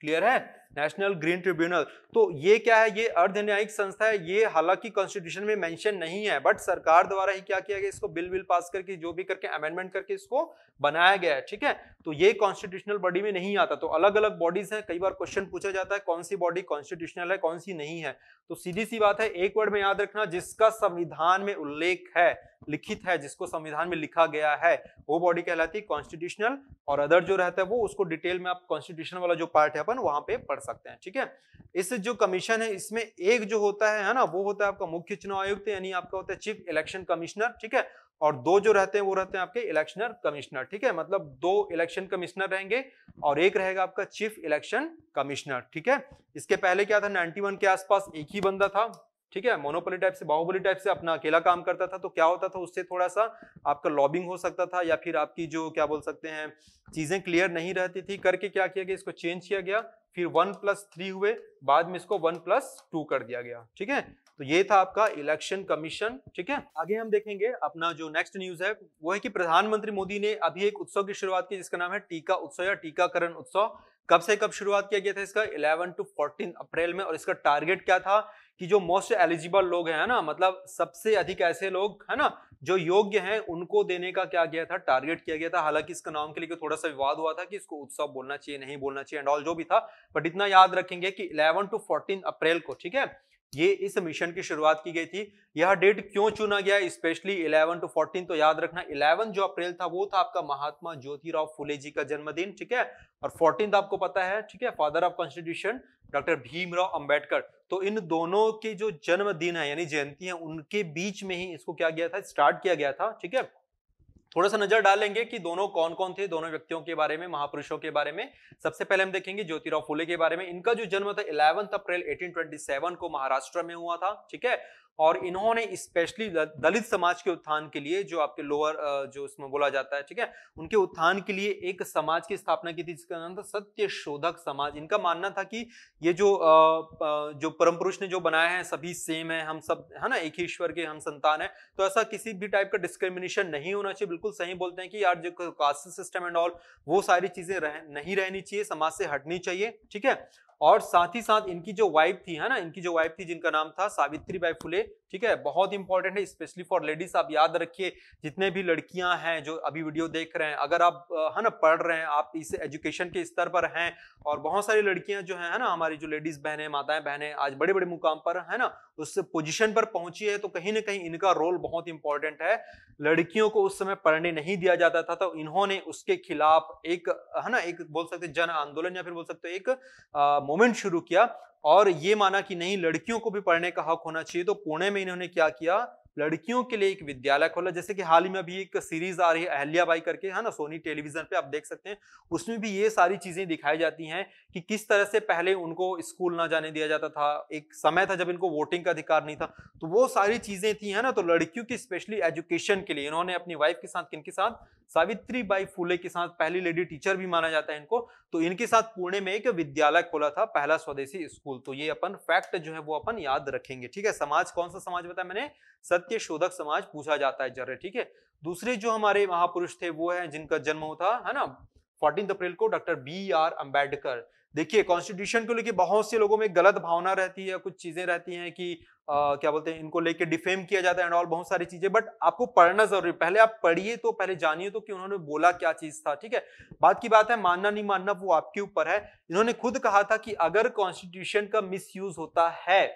क्लियर है? नेशनल ग्रीन ट्रिब्यूनल तो ये क्या है? ये अर्ध न्यायिक संस्था है। ये हालाँकि कॉन्स्टिट्यूशन में मेंशन नहीं है बट सरकार द्वारा ही क्या किया गया? इसको बिल बिल पास करके, जो भी करके अमेंडमेंट करके इसको बनाया गया है, ठीक है? तो ये कॉन्स्टिट्यूशनल बॉडी में नहीं आता। तो अलग अलग बॉडीज हैं, कई बार क्वेश्चन पूछा जाता है, कौन सी बॉडी कॉन्स्टिट्यूशनल है, कौन सी नहीं है? तो सीधी सी बात है, एक वर्ड में याद रखना, जिसका संविधान में उल्लेख है, लिखित है, जिसको संविधान में लिखा गया है, वो बॉडी कहलाती है कॉन्स्टिट्यूशनल और अदर जो रहता है, वो उसको डिटेल में आप कॉन्स्टिट्यूशन वाला जो पार्ट है, अपन वहाँ पे सकते हैं, ठीक है? इस जो कमीशन है, इसमें एक जो होता है है ना, वो होता है आपका मुख्य चुनाव आयुक्त, यानी आपका होता है चीफ इलेक्शन कमिश्नर, ठीक है? और दो जो रहते हैं, वो रहते हैं आपके इलेक्शनर कमिश्नर, ठीक है? मतलब दो इलेक्शन कमिश्नर रहेंगे और एक रहेगा आपका चीफ इलेक्शन कमिश्नर, ठीक है? इसके पहले क्या था 91 के आसपास एक ही बंदा था ठीक है मोनोपोली टाइप से, बाहुबली टाइप से अपना अकेला काम करता था तो क्या होता था, उससे थोड़ा सा आपका लॉबिंग हो सकता था, या फिर आपकी जो, क्या बोल सकते हैं, चीज़ें क्लियर नहीं रहती थी, करके क्या किया गया, इसको चेंज किया गया, फिर वन प्लस थ्री हुए, बाद में इसको वन प्लस टू कर दिया गया, ठीक है? तो ये था आपका इलेक्शन कमीशन ठीक है? आगे हम देखेंगे अपना जो नेक्स्ट न्यूज़ है, वो है कि प्रधानमंत्री मोदी ने अभी एक उत्सव की शुरुआत की, जिसका नाम है टीका उत्सव, या टीकाकरण उत्सव। कब से कब शुरुआत किया गया था इसका? 11 टू 14 अप्रैल में, और इसका टारगेट क्या था? कि जो मोस्ट एलिजिबल लोग हैं ना? मतलब सबसे अधिक ऐसे लोग, है ना, जो योग्य हैं, उनको देने का क्या गया था? टारगेट किया गया था। हालाँकि इसका नाम के लिए थोड़ा सा विवाद हुआ था कि इसको उत्सव बोलना चाहिए, नहीं बोलना चाहिए एंड ऑल जो भी था बट इतना याद रखेंगे कि 11 टू 14 अप्रैल को, ठीक है? ये इस मिशन की शुरुआत की गई थी। यह डेट क्यों चुना गया? स्पेशली 11 टू 14 तो याद रखना 11 जो अप्रैल था, वो था आपका महात्मा ज्योतिराव फुले जी का जन्मदिन, ठीक है? और 14 आपको पता है, ठीक है? Father of constitution doctor Bhimrao Ambedkar तो इन दोनों के जो जन्मदिन है, यानी जयंती है, उनके बीच में ही इसको क्या गया था? स्टार्ट किया गया था, ठीक है? थोड़ा सा नज़र डालेंगे कि दोनों कौन कौन थे, दोनों व्यक्तियों के बारे में, महापुरुषों के बारे में। सबसे पहले हम देखेंगे ज्योतिराव फुले के बारे में। इनका जो जन्म था, इलेवंथ अप्रैल 1827 को महाराष्ट्र में हुआ था, ठीक है? और इन्होंने स्पेशली दलित समाज के उत्थान के लिए जो आपके लोअर जो इसमें बोला जाता है ठीक है? उनके उत्थान के लिए एक समाज की स्थापना की थी जिसका नाम था सत्य शोधक समाज। इनका मानना था कि ये जो जो परम पुरुष ने जो बनाया है सभी सेम है हम सब है ना एक ही ईश्वर के हम संतान है। तो ऐसा किसी भी टाइप का डिस्क्रिमिनेशन नहीं होना चाहिए। बिल्कुल सही बोलते हैं कि यार जो कास्ट सिस्टम एंड ऑल वो सारी चीज़ें रह, नहीं रहनी चाहिए समाज से हटनी चाहिए ठीक है? और साथ ही साथ इनकी जो वाइफ थी, है ना? इनकी जो वाइफ थी, जिनका नाम था सावित्री बाई फुले, ठीक है? बहुत इंपॉर्टेंट है स्पेशली फॉर लेडीज़ आप याद रखिए, जितने भी लड़कियाँ हैं, जो अभी वीडियो देख रहे हैं, अगर आप, है ना, पढ़ रहे हैं, आप इस एजुकेशन के स्तर पर हैं, और बहुत सारी लड़कियाँ जो है ना, हमारी जो लेडीज़ बहने, माताएँ, बहने, आज बड़े बड़े मुकाम पर, है ना? उस पोजीशन पर पहुँची है तो कहीं ना कहीं इनका रोल बहुत इंपॉर्टेंट है। लड़कियों को उस समय पढ़ने नहीं दिया जाता था तो इन्होंने उसके खिलाफ एक, है ना, एक बोल सकते जन आंदोलन या फिर बोल सकते एक मोमेंट शुरू किया। और ये माना कि नहीं, लड़कियों को भी पढ़ने का हक होना चाहिए। तो पुणे में इन्होंने क्या किया? लड़कियों के लिए एक विद्यालय खोला। जैसे कि हाल ही में अभी एक सीरीज़ आ रही है, अहल्या बाई करके, है ना? सोनी टेलीविज़न पे आप देख सकते हैं। उसमें भी ये सारी चीज़ें दिखाई जाती हैं कि किस तरह से पहले उनको स्कूल ना जाने दिया जाता था, एक समय था जब इनको वोटिंग का अधिकार नहीं था। तो वो सारी चीज़ें थी, है ना? तो लड़कियों की स्पेशली एजुकेशन के लिए इन्होंने अपनी वाइफ के साथ, किनके साथ? सावित्री बाई फूले के साथ, पहली लेडी टीचर भी माना जाता है इनको। तो इनके साथ पुणे में एक विद्यालय खोला था, पहला स्वदेशी स्कूल। तो ये अपन फैक्ट जो है वो अपन याद रखेंगे। ठीक है, समाज, कौन सा समाज बताया मैंने? सत्य शोधक समाज पूछा जाता है जर्रे ठीक है? दूसरे जो हमारे महापुरुष थे वो है जिनका जन्म होता है ना? फोर्टीन अप्रैल को डॉक्टर बी आर अंबेडकर देखिए कॉन्स्टिट्यूशन को लेके बहुत से लोगों में गलत भावना रहती है कुछ चीज़ें रहती हैं कि आ, क्या बोलते हैं इनको लेके डिफेम किया जाता है एंड ऑल बहुत सारी चीज़ें बट आपको पढ़ना ज़रूरी है। पहले आप पढ़िए तो पहले जानिए तो कि उन्होंने बोला क्या चीज़ था ठीक है? बात की बात है मानना नहीं मानना वो आपके ऊपर है। इन्होंने खुद कहा था कि अगर कॉन्स्टिट्यूशन का मिस होता है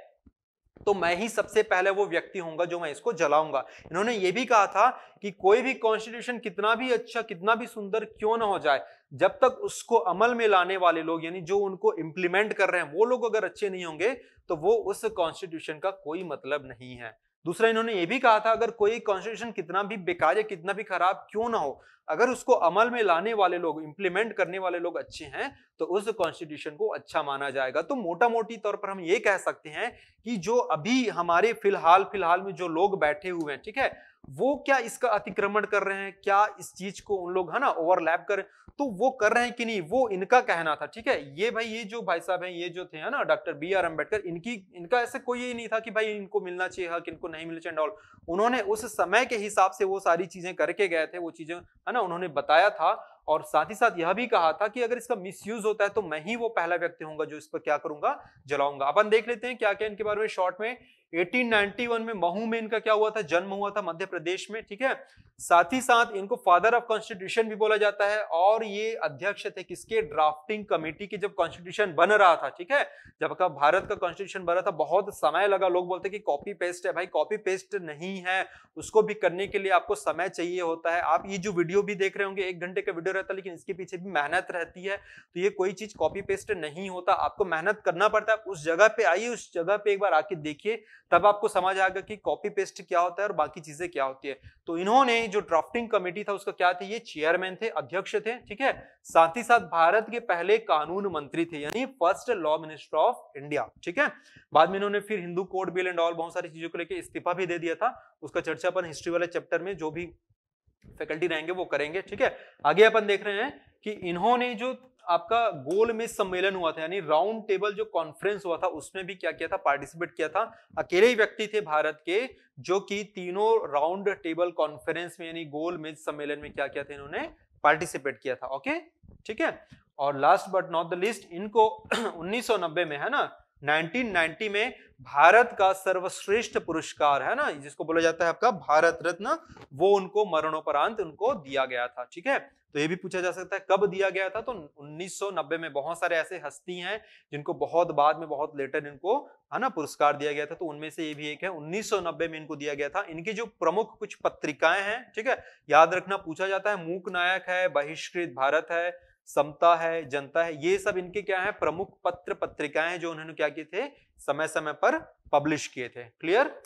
तो मैं ही सबसे पहले वो व्यक्ति होऊँगा जो मैं इसको जलाऊँगा। इन्होंने ये भी कहा था कि कोई भी कॉन्स्टिट्यूशन कितना भी अच्छा कितना भी सुंदर क्यों ना हो जाए, जब तक उसको अमल में लाने वाले लोग, यानी जो उनको इंप्लीमेंट कर रहे हैं, वो लोग अगर अच्छे नहीं होंगे तो वो उस कॉन्स्टिट्यूशन का कोई मतलब नहीं है। दूसरा इन्होंने ये भी कहा था, अगर कोई कॉन्स्टिट्यूशन कितना भी बेकार या कितना भी खराब क्यों ना हो, अगर उसको अमल में लाने वाले लोग इंप्लीमेंट करने वाले लोग अच्छे हैं तो उस कॉन्स्टिट्यूशन को अच्छा माना जाएगा। तो मोटा मोटी तौर पर हम ये कह सकते हैं कि जो अभी हमारे फ़िलहाल फ़िलहाल में जो लोग बैठे हुए हैं, ठीक है वो क्या इसका अतिक्रमण कर रहे हैं? क्या इस चीज़ को उन लोग, है ना ओवरलैप कर तो वो कर रहे हैं कि नहीं? वो इनका कहना था, ठीक है? ये भाई, ये जो भाई साहब हैं, ये जो थे, है ना, डॉक्टर बी आर अंबेडकर इनकी, इनका ऐसे कोई ये नहीं था कि भाई इनको मिलना चाहिए, हक इनको नहीं मिलना चाहिए ऑल उन्होंने उस समय के हिसाब से वो सारी चीज़ें करके गए थे, वो चीज़ें, है ना, उन्होंने बताया था और साथ ही साथ यह भी कहा था कि अगर इसका मिसयूज होता है तो मैं ही वो पहला व्यक्ति होऊँगा जो इस पर क्या करूँगा? जलाऊँगा। अपन देख लेते हैं क्या क्या इनके बारे में शॉर्ट में। 1891 में महू में इनका क्या हुआ था? जन्म हुआ था मध्य प्रदेश में, ठीक है? साथ ही साथ इनको फादर ऑफ़ कॉन्स्टिट्यूशन भी बोला जाता है और ये अध्यक्ष थे किसके? ड्राफ्टिंग कमेटी के जब कॉन्स्टिट्यूशन बन रहा था, ठीक है? जब का भारत का कॉन्स्टिट्यूशन बन रहा था, बहुत समय लगा। लोग बोलते कि कॉपी पेस्ट है भाई कॉपी पेस्ट नहीं है। उसको भी करने के लिए आपको समय चाहिए होता है। आप ये जो वीडियो भी देख रहे होंगे, एक घंटे का वीडियो रहता है लेकिन इसके पीछे भी मेहनत रहती है। तो ये कोई चीज़ कॉपी पेस्ट नहीं होता, आपको मेहनत करना पड़ता है। उस जगह पे आइए, उस जगह पे एक बार आके देखिए, तब आपको समझ आएगा कि कॉपी पेस्ट क्या होता है और बाकी चीज़ें क्या होती है। तो इन्होंने जो ड्राफ्टिंग कमेटी था, उसका क्या थे? ये चेयरमैन थे, अध्यक्ष थे, ठीक है? साथ ही साथ भारत के पहले कानून मंत्री थे, यानी first law minister of India ठीक है? बाद में इन्होंने फिर Hindu code bill and all बहुत सारी चीज़ों को लेकर इस्तीफा भी दे दिया था। उसका चर्चा अपन हिस्ट्री वाले चैप्टर में जो भी फैकल्टी रहेंगे, वो करेंगे, ठीक है? आगे अपन देख रहे हैं कि इन्होंने जो आपका गोल में सम्मेलन हुआ था, यानी राउंड टेबल जो कॉन्फ्रेंस हुआ था, उसमें भी क्या किया था, पार्टिसिपेट किया था? अकेले ही व्यक्ति थे भारत के, जो कि तीनों राउंड टेबल कॉन्फ्रेंस में, यानी गोल में सम्मेलन में क्या किया था इन्होंने? पार्टिसिपेट किया था, ओके? ठीक है? और last but not the least इनको 1990 में, है ना? 1990 में भारत का सर्वश्रेष्ठ पुरस्कार है ना, जिसको बोला जाता है आपका भारत रत्न, वो उनको मरणोपरांत उनको दिया गया था, ठीक है? तो ये भी पूछा जा सकता है कब दिया गया था? तो 1990 में बहुत सारे ऐसे हस्ती हैं, जिनको बहुत बाद में, बहुत लेटर इनको, है ना, पुरस्कार दिया गया था तो उनमें से ये भी एक है 1990 में इनको दिया गया था। इनकी जो प्रमुख कुछ पत्रिकाएँ हैं, ठीक है, याद रखना पूछा जाता है, मूक नायक है, बहिष्कृत भारत है, समता है, जनता है, ये सब इनके क्या है? प्रमुख पत्र पत्रिकाएँ जो उन्होंने क्या किए थे? समय समय पर पब्लिश किए थे। क्लियर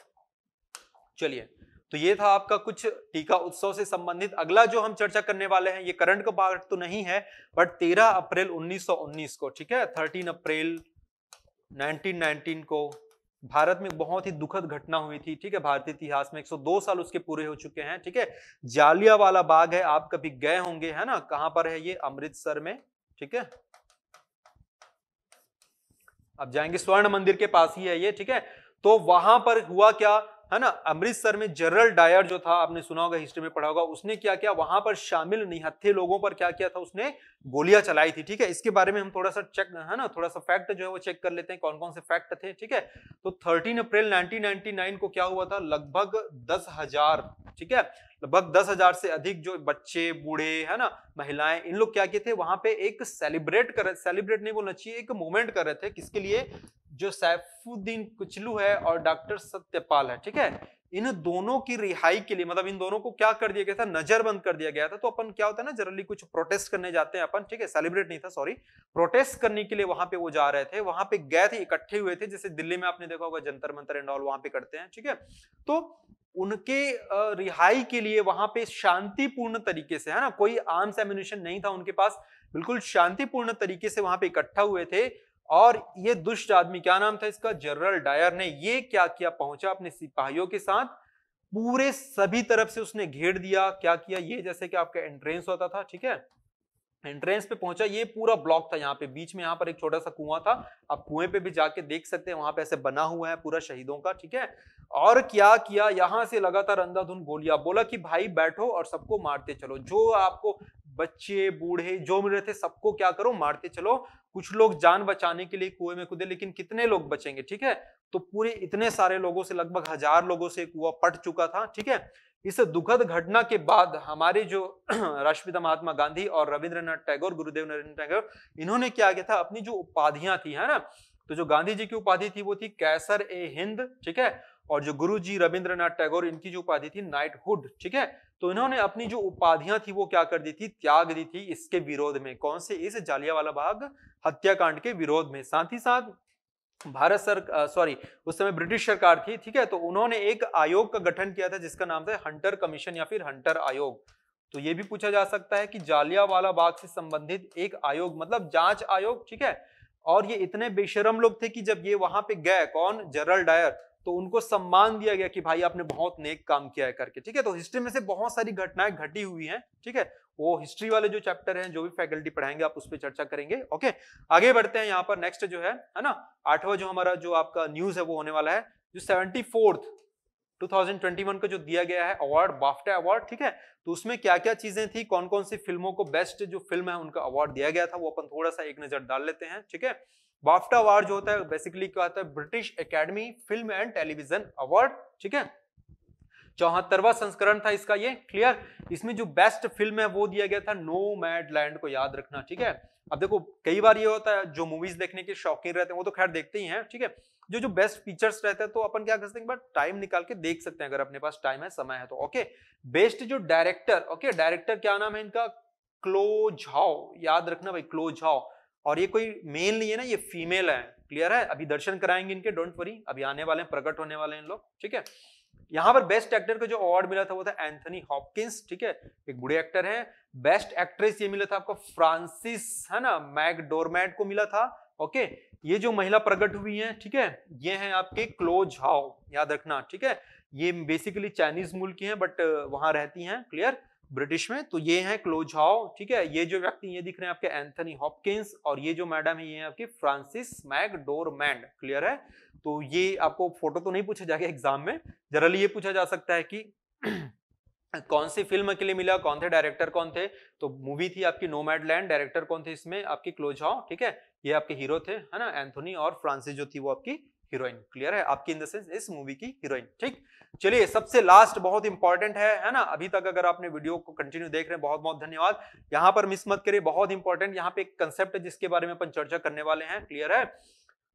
चलिए तो ये था आपका कुछ टीका उत्सव से संबंधित। अगला जो हम चर्चा करने वाले हैं, ये करंट का पार्ट तो नहीं है बट 13 अप्रैल 1919 को, ठीक है? 13 अप्रैल 1919 को भारत में बहुत ही दुखद घटना हुई थी, ठीक है? भारतीय इतिहास में 102 साल उसके पूरे हो चुके हैं, ठीक है? जालिया वाला बाग है, आप कभी गए होंगे, है ना? कहाँ पर है ये? अमृतसर में, ठीक है? अब जाएँगे, स्वर्ण मंदिर के पास ही है ये, ठीक है? तो वहाँ पर हुआ क्या? है ना? अमृतसर में जनरल डायर जो था, आपने सुना होगा, हिस्ट्री में पढ़ा होगा, उसने क्या किया? वहाँ पर शामिल निहत्थे लोगों पर क्या किया था उसने? गोलियाँ चलाई थी, ठीक है? इसके बारे में हम थोड़ा सा चेक है ना? थोड़ा सा फैक्ट जो है वो चेक कर लेते हैं कौन कौन से फैक्ट थे, ठीक है? तो थर्टीन अप्रैल नाइनटीन को क्या हुआ था? लगभग दस हज़ार, ठीक है? लगभग दस हज़ार से अधिक जो बच्चे, बूढ़े, है ना, महिलाएँ, इन लोग क्या किए थे? वहाँ पे एक सेलिब्रेट कर सेलिब्रेट नहीं बोलना चाहिए, एक मूवमेंट कर रहे थे किसके लिए? जो सैफुद्दीन कुचलू है और डॉक्टर सत्यपाल है, ठीक है? इन दोनों की रिहाई के लिए मतलब इन दोनों को क्या कर दिया गया था? नजरबंद कर दिया गया था। तो अपन क्या होता है ना जनरली कुछ प्रोटेस्ट करने जाते हैं अपन, ठीक है? सेलिब्रेट नहीं था सॉरी प्रोटेस्ट करने के लिए वहाँ पे वो जा रहे थे, वहाँ पे गए थे, इकट्ठे हुए थे, जैसे दिल्ली में आपने देखा होगा, जंतर मंतर एंड ऑल वहाँ पे करते हैं, ठीक है? तो उनके रिहाई के लिए वहाँ पे शांतिपूर्ण तरीके से, है ना? कोई आर्म्स एम्यूनिशन नहीं था उनके पास। बिल्कुल शांतिपूर्ण तरीके से वहाँ पे इकट्ठा हुए थे और ये दुष्ट आदमी, क्या नाम था इसका? जनरल डायर ने ये क्या किया? पहुँचा अपने सिपाहियों के साथ। पूरे सभी तरफ़ से उसने घेर दिया। क्या किया? ये जैसे कि आपका एंट्रेंस होता था, ठीक है? एंट्रेंस पे पहुँचा, ये पूरा ब्लॉक था यहाँ पे। बीच में यहाँ पर एक छोटा सा कुआँ था। आप कुएँ पे भी जाके देख सकते हैं, वहाँ पे ऐसे बना हुआ है पूरा शहीदों का, ठीक है? और क्या किया, यहाँ से लगातार अंधाधुन गोलियाँ। बोला कि, भाई, बैठो और सबको मारते चलो। जो आपको बच्चे, बूढ़े, जो मिल रहे थे सबको क्या करो, मारते चलो। कुछ लोग जान बचाने के लिए कुएँ में कूदे, लेकिन कितने लोग बचेंगे, ठीक है? तो पूरे इतने सारे लोगों से, लगभग हज़ार लोगों से कुआ पट चुका था, ठीक है? इस दुखद घटना के बाद हमारे जो राष्ट्रपिता महात्मा गांधी और रविंद्रनाथ टैगोर, गुरुदेव नरेंद्र टैगोर, इन्होंने क्या किया था? अपनी जो उपाधियाँ थी, है ना? तो जो गांधी जी की उपाधि थी वो थी कैसर ए हिंद, ठीक है? और जो गुरु जी रविंद्रनाथ टैगोर, इनकी जो उपाधि थी नाइटहुड, ठीक है? तो इन्होंने अपनी जो उपाधियाँ थी वो क्या कर दी थी? त्याग दी थी इसके विरोध में। कौन से? इस जालियावाला बाग हत्याकांड के विरोध में। साथ ही साथ भारत सर सॉरी उस समय ब्रिटिश सरकार थी, ठीक है? तो उन्होंने एक आयोग का गठन किया था, जिसका नाम था हंटर कमीशन या फिर हंटर आयोग। तो ये भी पूछा जा सकता है कि जालियावाला बाग से संबंधित एक आयोग मतलब जाँच आयोग, ठीक है? और ये इतने बेशरम लोग थे कि जब ये वहाँ पे गए, कौन? General Dyer. तो उनको सम्मान दिया गया कि भाई आपने बहुत नेक काम किया है करके, ठीक है? तो हिस्ट्री में से बहुत सारी घटनाएँ घटी हुई हैं, ठीक है? वो हिस्ट्री वाले जो चैप्टर हैं, जो भी फैकल्टी पढ़ाएँगे, आप उस पर चर्चा करेंगे ओके आगे बढ़ते हैं यहाँ पर नेक्स्ट जो है है ना? आठवां जो हमारा, जो आपका न्यूज़ है, वो होने वाला है, जो सेवेंटी फोर्थ 2021 का जो दिया गया है अवार्ड बाफ्टा अवार्ड ठीक है? तो उसमें क्या क्या चीज़ें थी कौन कौन सी फ़िल्मों को बेस्ट जो फ़िल्म है, उनका अवार्ड दिया गया था, वो अपन थोड़ा सा एक नज़र डाल लेते हैं, ठीक है? बाफ्टा अवार्ड जो होता है बेसिकली क्या होता है British academy film and television award ठीक है? चौहत्तरवा संस्करण था इसका, ये क्लियर इसमें जो बेस्ट फ़िल्म है वो दिया गया था नो मैड लैंड को याद रखना, ठीक है? अब देखो, कई बार ये होता है, जो मूवीज़ देखने के शौकीन रहते हैं, वो तो खैर देखते ही हैं, ठीक है? जो जो बेस्ट फीचर्स रहते हैं तो अपन क्या कर सकते हैं बट टाइम निकाल के देख सकते हैं, अगर अपने पास टाइम है, समय है तो ओके बेस्ट जो डायरेक्टर ओके डायरेक्टर क्या नाम है इनका? क्लो झाओ याद रखना भाई क्लो झाओ और ये कोई मेल नहीं है ना, ये फीमेल है क्लियर है? अभी दर्शन कराएँगे इनके डोंट वरी अभी आने वाले हैं, प्रकट होने वाले हैं इन लोग, ठीक है? यहाँ पर बेस्ट एक्टर का जो अवार्ड मिला था वो था एंथनी हॉपकिंस ठीक है? एक बुढ़े एक्टर हैं। बेस्ट एक्ट्रेस ये मिला था आपको फ्रांसिस है ना? मैकडोरमैट को मिला था ओके ये जो महिला प्रकट हुई है, ठीक है? ये है आपके क्लोज हाउ याद रखना, ठीक है? ये बेसिकली चाइनीज़ मूल की हैं बट वहाँ रहती है क्लियर ब्रिटिश में तो ये हैं क्लोज हाउ, ठीक है? ये जो व्यक्ति, ये दिख रहे हैं आपके एंथनी हॉपकिंस और ये जो मैडम है, ये है आपकी फ्रांसिस मैकडोरमैंड, क्लियर है? तो ये आपको फ़ोटो तो नहीं पूछा जाएगा एग्ज़ाम में जनरली ये पूछा जा सकता है कि कौन सी फ़िल्म के लिए मिला, कौन थे डायरेक्टर, कौन थे? तो मूवी थी आपकी नोमैड लैंड डायरेक्टर कौन थे इसमें? आपकी क्लोज हाउ, ठीक है? ये आपके हीरो थे, है ना? एंथोनी और फ्रांसिस जो थी वो आपकी हीरोइन क्लियर है? आपकी इन द सेंस इस मूवी की हीरोइन ठीक? चलिए, सबसे लास्ट बहुत इंपॉर्टेंट है है ना? अभी तक अगर आपने वीडियो को कंटिन्यू देख रहे हैं, बहुत बहुत धन्यवाद। यहाँ पर मिस मत करिए, बहुत इंपॉर्टेंट यहाँ पे एक कंसेप्ट है जिसके बारे में अपन चर्चा करने वाले हैं क्लियर है?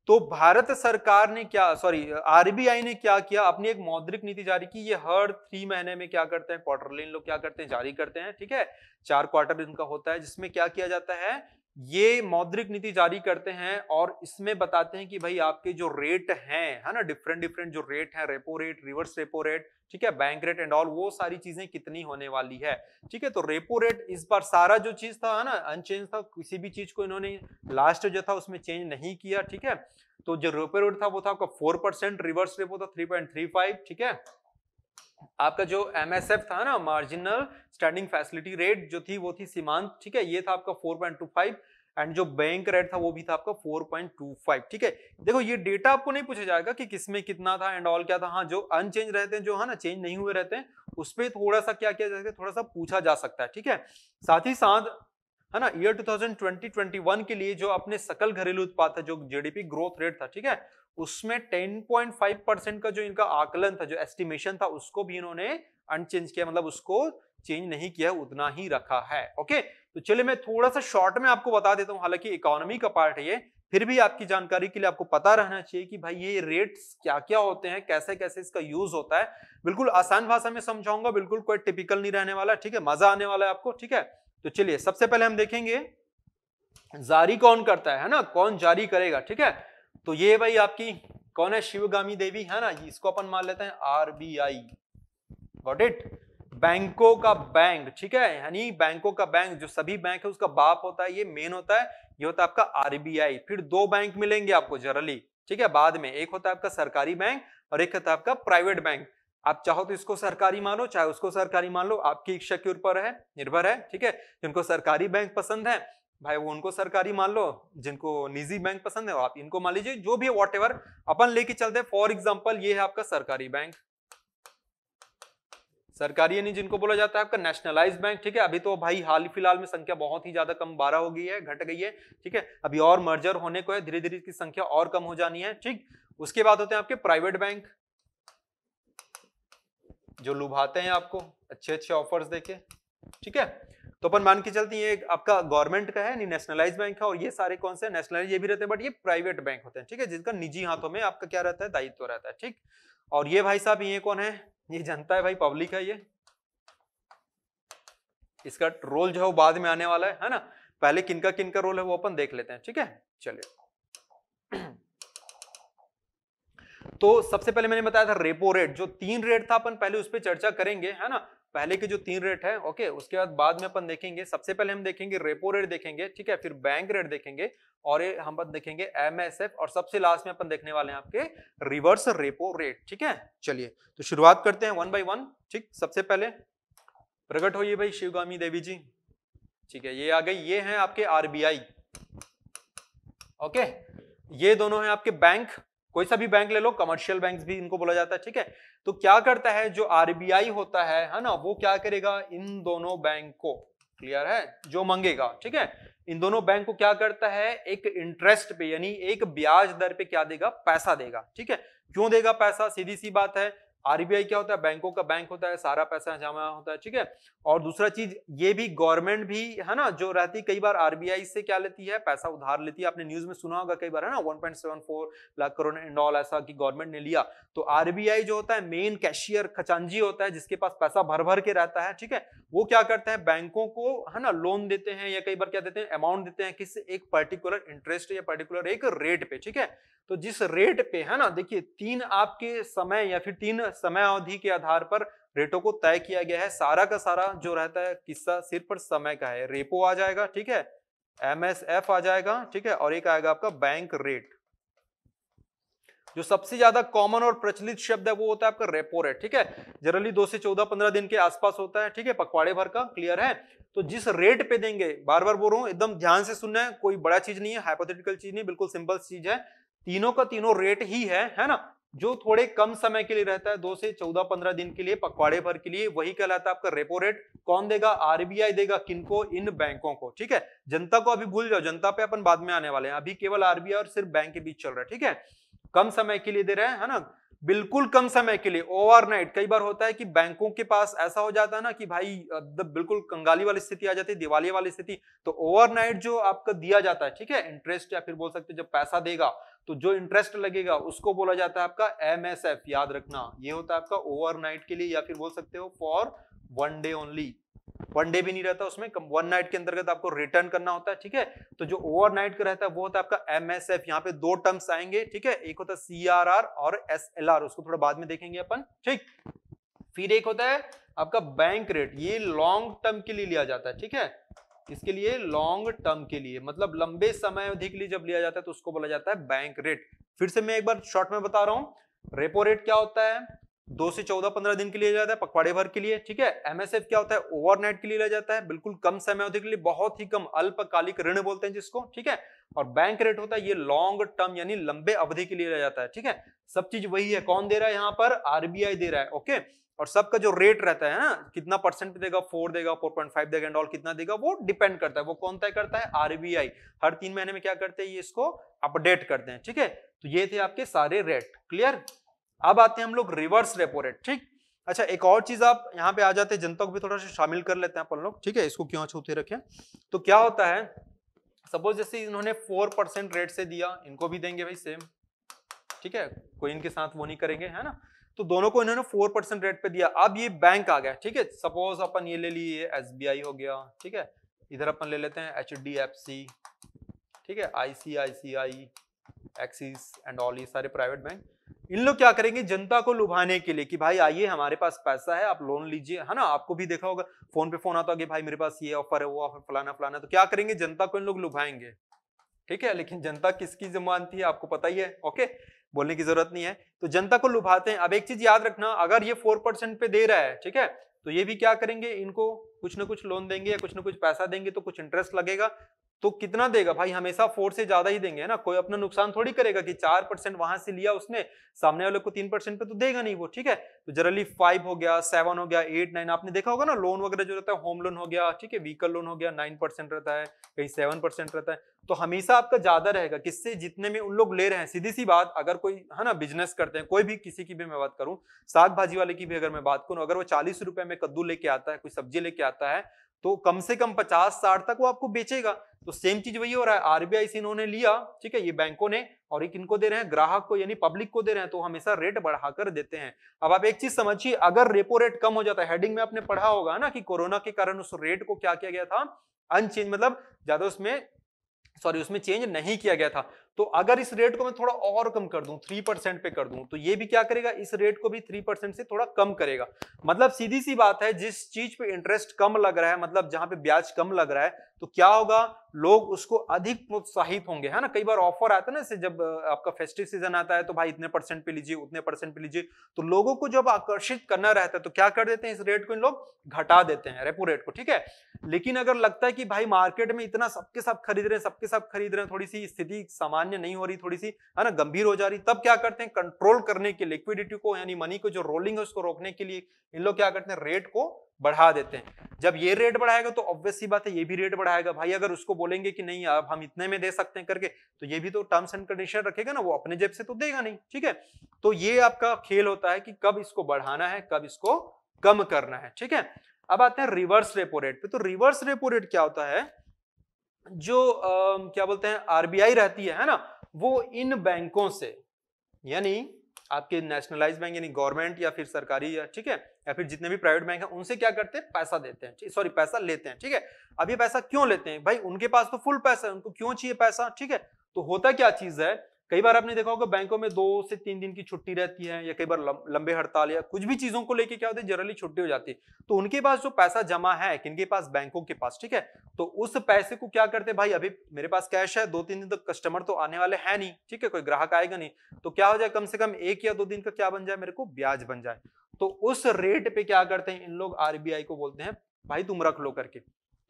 तो भारत सरकार ने क्या सॉरी आरबीआई ने क्या किया? अपनी एक मौद्रिक नीति जारी की। ये हर थ्री महीने में क्या करते हैं? क्वार्टरली इन लोग क्या करते हैं? जारी करते हैं, ठीक है? चार क्वार्टर इनका होता है, जिसमें क्या किया जाता है? ये मौद्रिक नीति जारी करते हैं और इसमें बताते हैं कि भाई आपके जो रेट हैं, है ना डिफरेंट डिफरेंट जो रेट है repo rate reverse repo rate ठीक है बैंक रेट एंड ऑल वो सारी चीज़ें कितनी होने वाली है, ठीक है तो रेपो रेट इस बार सारा जो चीज़ था, है ना अनचेंज था, किसी भी चीज़ को इन्होंने लास्ट जो था उसमें चेंज नहीं किया, ठीक है तो जो रेपो रेट था वो था आपका फोर परसेंट रिवर्स रेपो था थ्री ठीक है, आपका जो एमएसएफ था ना मार्जिनल स्टैंडिंग फैसिलिटी रेट जो थी वो थी सीमांत, ठीक है, ये था आपका 4.25 एंड जो बैंक रेट था वो भी था आपका 4.25 ठीक है? देखो, ये डेटा आपको नहीं पूछा जाएगा कि किसमें कितना था एंड ऑल क्या था। हाँ जो अनचेंज रहते हैं, जो, है ना, चेंज नहीं हुए रहते हैं, उस पर थोड़ा सा क्या किया जा सकता है, थोड़ा सा पूछा जा सकता है, ठीक है? साथ ही साथ, है ना ईयर 2020-21 के लिए जो अपने सकल घरेलू उत्पाद था, जो जीडीपी ग्रोथ रेट था, ठीक है? उसमें 10.5 परसेंट का जो इनका आकलन था, जो एस्टिमेशन था, उसको भी इन्होंने अनचेंज किया मतलब उसको चेंज नहीं किया, उतना ही रखा है, ओके? तो चलिए मैं थोड़ा सा शॉर्ट में आपको बता देता हूँ, हालाँकि इकोनॉमी का पार्ट है ये, फिर भी आपकी जानकारी के लिए आपको पता रहना चाहिए कि भाई ये रेट्स क्या क्या होते हैं कैसे कैसे इसका यूज़ होता है। बिल्कुल आसान भाषा में समझाऊँगा, बिल्कुल कोई टिपिकल नहीं रहने वाला, ठीक है? मज़ा आने वाला है आपको, ठीक है? तो चलिए, सबसे पहले हम देखेंगे, जारी कौन करता है ना? कौन जारी करेगा, ठीक है? तो ये भाई आपकी, कौन है? शिवगामी देवी, है ना? इसको अपन मान लेते हैं आरबीआई गॉट इट बैंकों का बैंक, ठीक है? यानी बैंकों का बैंक, जो सभी बैंक है, उसका बाप होता है, ये मेन होता है, ये होता है आपका आरबीआई फिर दो बैंक मिलेंगे आपको जनरली ठीक है? बाद में, एक होता है आपका सरकारी बैंक और एक होता है आपका प्राइवेट बैंक आप चाहो तो इसको सरकारी मान, चाहे उसको सरकारी मान लो, आपकी इच्छा के ऊपर है, निर्भर है, ठीक है? जिनको सरकारी बैंक पसंद है, भाई वो उनको सरकारी मान लो, जिनको निजी बैंक पसंद है, आप इनको मान लीजिए, जो भी वॉट अपन लेके चलते हैं। फॉर एग्ज़ाम्पल ये है आपका सरकारी बैंक। सरकारी यानी जिनको बोला जाता है आपका नेशनलाइज बैंक ठीक है? अभी तो भाई हाल फ़िलहाल में संख्या बहुत ही ज़्यादा कम बारह हो गई है, घट गई है, ठीक है? अभी और मर्जर होने को है धीरे धीरे इसकी संख्या और कम हो जानी है, ठीक? उसके बाद होते हैं आपके प्राइवेट बैंक जो लुभाते हैं आपको अच्छे अच्छे ऑफर्स देके, ठीक है? तो अपन मान के चलते हैं आपका गवर्नमेंट का है नेशनलाइज बैंक है, और ये सारे कौन से नेशनलाइज ये भी रहते हैं बट ये प्राइवेट बैंक होते हैं, ठीक है? जिसका निजी हाथों में आपका क्या रहता है? दायित्व रहता है, ठीक? और ये भाई साहब, ये कौन है? ये जनता है भाई पब्लिक है ये। इसका रोल जो है वो बाद में आने वाला है है ना? पहले किनका किनका रोल है वो अपन देख लेते हैं, ठीक है? चलिए। तो सबसे पहले मैंने बताया था रेपो रेट जो तीन रेट था अपन पहले उस पर चर्चा करेंगे, है ना? पहले के जो तीन रेट है ओके उसके बाद बाद में अपन देखेंगे, सबसे पहले हम देखेंगे रेपो रेट देखेंगे, ठीक है, फिर बैंक रेट देखेंगे, और ये हम देखेंगे एमएसएफ और सबसे लास्ट में अपन देखने वाले हैं आपके रिवर्स रेपो रेट ठीक है? चलिए तो शुरुआत करते हैं वन बाई वन ठीक, सबसे पहले, प्रकट होइए भाई शिवगामी देवी जी। ठीक है, ये आ गई, ये है आपके आरबीआई ओके ये दोनों है आपके बैंक कोई सा भी बैंक ले लो कमर्शियल बैंक भी इनको बोला जाता है, ठीक है? तो क्या करता है, जो आरबीआई होता है है ना, वो क्या करेगा? इन दोनों बैंक को क्लियर है? जो मंगेगा, ठीक है? इन दोनों बैंक को क्या करता है? एक इंटरेस्ट पे, यानी एक ब्याज दर पे क्या देगा? पैसा देगा, ठीक है? क्यों देगा पैसा? सीधी सी बात है आरबीआई क्या होता है? बैंकों का बैंक होता है, सारा पैसा जमा होता है, ठीक है? और दूसरा चीज़, ये भी गवर्नमेंट भी, है ना, जो रहती कई बार आरबीआई से क्या लेती है? पैसा उधार लेती है। आपने न्यूज़ में सुना होगा कई बार, है ना 1.74 लाख करोड़ एंड ऑल ऐसा कि गवर्नमेंट ने लिया। तो आरबीआई जो होता है, मेन कैशियर खचांजी होता है, जिसके पास पैसा भर भर के रहता है, ठीक है? वो क्या करते हैं? बैंकों को, है ना, लोन देते हैं या कई बार क्या देते हैं? अमाउंट देते हैं किस एक पर्टिकुलर इंटरेस्ट या पर्टिकुलर एक रेट पे, ठीक है? तो जिस रेट पे, है ना, देखिए, तीन आपके समय या फिर तीन समय अवधि के आधार पर रेटों को तय किया गया है। सारा का सारा जो रहता है, किस्सा सिर्फ़ पर समय का है। रेपो आ जाएगा, ठीक है? एमएसएफ आ जाएगा, ठीक है? और एक आएगा आपका बैंक रेट। जो सबसे ज़्यादा कॉमन और प्रचलित शब्द है, वो होता है आपका रेपो रेट ठीक है? जनरली दो से चौदह पंद्रह दिन के आसपास होता है, ठीक है? पखवाड़े भर का क्लियर है? तो जिस रेट पे देंगे बार बार बोल रहा हूँ, एकदम ध्यान से सुनना है, कोई बड़ा चीज़ नहीं है हाइपोथेटिकल चीज़ नहीं, बिल्कुल सिंपल चीज़ है। तीनों का तीनों रेट ही है है ना? जो थोड़े कम समय के लिए रहता है, दो से चौदह, पंद्रह दिन के लिए, पखवाड़े भर के लिए, वही कहलाता है आपका रेपो रेट कौन देगा? आरबीआई देगा। किनको? इन बैंकों को। ठीक है? जनता को अभी भूल जाओ। जनता पे अपन बाद में आने वाले हैं। अभी केवल आरबीआई और सिर्फ़ बैंक के बीच चल रहा है। ठीक है? कम समय के लिए दे रहे हैं, है ना? बिल्कुल कम समय के लिए। ओवरनाइट कई बार होता है कि बैंकों के पास ऐसा हो जाता है ना कि भाई बिल्कुल कंगाली वाली स्थिति आ जाती है दिवाली वाली स्थिति। तो ओवरनाइट जो आपका दिया जाता है, ठीक है? इंटरेस्ट या फिर बोल सकते जब पैसा देगा तो जो इंटरेस्ट लगेगा, उसको बोला जाता है आपका एमएसएफ याद रखना। ये होता है आपका ओवरनाइट के लिए या फिर बोल सकते हो for one day only one day भी नहीं रहता उसमें वन नाइट के अंतर्गत आपको रिटर्न करना होता है, ठीक है? तो जो ओवर नाइट का रहता है, वो होता है आपका एम एस एफ़ यहाँ पे दो टर्म्स आएँगे, ठीक है? एक होता है सी आर आर और एस एल आर उसको थोड़ा बाद में देखेंगे अपन, ठीक? फिर एक होता है आपका बैंक रेट ये लॉन्ग टर्म के लिए लिया जाता है, ठीक है? इसके लिए लॉन्ग टर्म के लिए मतलब लंबे समय अवधि के लिए जब लिया जाता है तो उसको बोला जाता है बैंक रेट फिर से मैं एक बार शॉर्ट में बता रहा हूँ रेपो रेट क्या होता है? दो से चौदह पंद्रह दिन के लिए जाता है, पखवाड़े भर के लिए, ठीक है? एमएसएफ क्या होता है? ओवरनाइट के लिए लिया जाता है, बिल्कुल कम समय अवधि के लिए, बहुत ही कम अल्पकालिक ऋण बोलते हैं जिसको, ठीक है? और बैंक रेट होता है, ये लॉन्ग टर्म यानी लंबे अवधि के लिए लिया जाता है, ठीक है? सब चीज़ वही है, कौन दे रहा है यहाँ पर? आरबीआई दे रहा है ओके और सबका जो रेट रहता है ना, कितना परसेंट देगा फोर देगा फोर पॉइंट फाइव देगा एंड ऑल कितना देगा, वो डिपेंड करता है। वो कौन तय करता है? आरबीआई हर तीन महीने में क्या करते हैं? ये इसको अपडेट करते हैं, ठीक है? तो ये थे आपके सारे रेट क्लियर अब आते हैं हम लोग रिवर्स रेपो रेट ठीक? अच्छा एक और चीज़ आप यहाँ पे आ जाते हैं, जनता को भी थोड़ा सा शामिल कर लेते हैं अपन लोग, ठीक है? इसको क्यों छूते रखें? तो क्या होता है सपोज़ जैसे इन्होंने फोर परसेंट रेट से दिया, इनको भी देंगे भाई सेम ठीक है? कोई इनके साथ वो नहीं करेंगे, है ना? तो दोनों को इन्होंने फोर परसेंट रेट पे दिया। अब ये बैंक आ गया, ठीक है? सपोज़ अपन ये ले लिए एसबीआई हो गया, ठीक है? इधर अपन ले लेते हैं एच डी एफ़ सी ठीक है? आईसीआईसीआई एक्सिस एंड ऑल ये सारे प्राइवेट बैंक इन लोग क्या करेंगे जनता को लुभाने के लिए कि भाई आइए, हमारे पास पैसा है, आप लोन लीजिए। है ना? आपको भी देखा होगा फ़ोन पे फ़ोन आता होगा भाई मेरे पास ये ऑफ़र है, वो ऑफ़र फलाना फलाना। तो क्या करेंगे? जनता को इन लोग लुभाएँगे, ठीक है? लेकिन जनता किसकी जमानत है आपको पता ही है ओके बोलने की ज़रूरत नहीं है। तो जनता को लुभाते हैं। अब एक चीज़ याद रखना, अगर ये फोर परसेंट पे दे रहा है, ठीक है तो ये भी क्या करेंगे? इनको कुछ ना कुछ लोन देंगे या कुछ ना कुछ पैसा देंगे तो कुछ इंटरेस्ट लगेगा। तो कितना देगा? भाई, हमेशा फोर से ज़्यादा ही देंगे ना? कोई अपना नुकसान थोड़ी करेगा कि चार परसेंट वहाँ से लिया उसने, सामने वाले को तीन परसेंट पे तो देगा नहीं वो, ठीक है? तो जनरली फाइव हो गया सेवन हो गया एट नाइन आपने देखा होगा ना? लोन वगैरह जो रहता है होम लोन हो गया, ठीक है? व्हीकल लोन हो गया नाइन परसेंट रहता है, कहीं सेवन परसेंट रहता है तो हमेशा आपका ज़्यादा रहेगा। किससे? जितने में उन लोग ले रहे हैं। सीधी सी बात, अगर कोई, है ना बिज़नेस करते हैं, कोई भी किसी की भी मैं बात करूँ, साग भाजी वाले की भी अगर मैं बात करूँ, अगर वो चालीस रुपए में कद्दू लेके आता है, कोई सब्ज़ी लेके आता है तो कम से कम पचास साठ तक वो आपको बेचेगा। तो सेम चीज़ वही हो रहा है। आरबीआई से इन्होंने लिया, ठीक है, ये बैंकों ने, और एक इनको दे रहे हैं, ग्राहक को, यानी पब्लिक को दे रहे हैं तो हमेशा रेट बढ़ाकर देते हैं। अब आप एक चीज़ समझिए, अगर रेपो रेट कम हो जाता है हेडिंग में आपने पढ़ा होगा ना कि कोरोना के कारण उस रेट को क्या किया गया था? अनचेंज मतलब ज़्यादा उसमें सॉरी उसमें चेंज नहीं किया गया था। तो अगर इस रेट को मैं थोड़ा और कम कर दूँ थ्री परसेंट पे कर दूँ तो ये भी क्या करेगा? इस रेट को भी थ्री परसेंट से थोड़ा कम करेगा। मतलब सीधी सी बात है, जिस चीज़ पे इंटरेस्ट कम लग रहा है मतलब जहाँ पे ब्याज कम लग रहा है तो क्या होगा? लोग उसको अधिक प्रोत्साहित होंगे, है ना? कई बार ऑफ़र आता है ना जब आपका फेस्टिव सीज़न आता है तो भाई इतने परसेंट पे लीजिए, उतने परसेंट पे लीजिए तो लोगों को जब आकर्षित करना रहता है तो क्या कर देते हैं इस रेट को इन लोग घटा देते हैं रेपो रेट को, ठीक है? लेकिन अगर लगता है कि भाई मार्केट में इतना सबके सब खरीद रहे हैं, सबके सब खरीद रहे हैं, थोड़ी सी स्थिति सामान्य सामान्य नहीं हो रही थोड़ी सी है ना, गंभीर हो जा रही, तब क्या करते हैं? कंट्रोल करने के लिक्विडिटी को, यानी मनी को, जो रोलिंग है, उसको रोकने के लिए इन लोग क्या करते हैं? रेट को बढ़ा देते हैं। जब ये रेट बढ़ाएगा तो ऑब्वियस सी बात है, ये भी रेट बढ़ाएगा। भाई, अगर उसको बोलेंगे कि नहीं, अब हम इतने में दे सकते हैं करके तो ये भी तो टर्म्स एंड कंडीशन रखेगा ना, वो अपने जेब से तो देगा नहीं, ठीक है? तो ये आपका खेल होता है कि कब इसको बढ़ाना है, कब इसको कम करना है, ठीक है? अब आते हैं रिवर्स रेपो रेट पे। तो रिवर्स रेपो रेट क्या होता है? जो आ, क्या बोलते हैं आरबीआई रहती है, है ना वो इन बैंकों से यानी आपके नेशनलाइज बैंक यानी गवर्नमेंट या फिर सरकारी या ठीक है या फिर जितने भी प्राइवेट बैंक हैं उनसे क्या करते हैं पैसा देते हैं सॉरी पैसा लेते हैं ठीक है। अब ये पैसा क्यों लेते हैं? भाई उनके पास तो फुल पैसा है उनको क्यों चाहिए पैसा ठीक है? तो होता क्या चीज़ है कई बार आपने देखा होगा बैंकों में दो से तीन दिन की छुट्टी रहती है या कई बार लंबे हड़ताल या कुछ भी चीज़ों को लेके क्या होता है जनरली छुट्टी हो जाती है। तो उनके पास जो पैसा जमा है किनके पास बैंकों के पास, ठीक है? तो उस पैसे को क्या करते भाई, अभी मेरे पास कैश है, दो तीन दिन तक कस्टमर तो आने वाले है नहीं, ठीक है? कोई ग्राहक आएगा नहीं। तो क्या हो जाए, कम से कम एक या दो दिन का क्या बन जाए, मेरे को ब्याज बन जाए। तो उस रेट पे क्या करते हैं, इन लोग आरबीआई को बोलते हैं, भाई, तुम रख लो करके।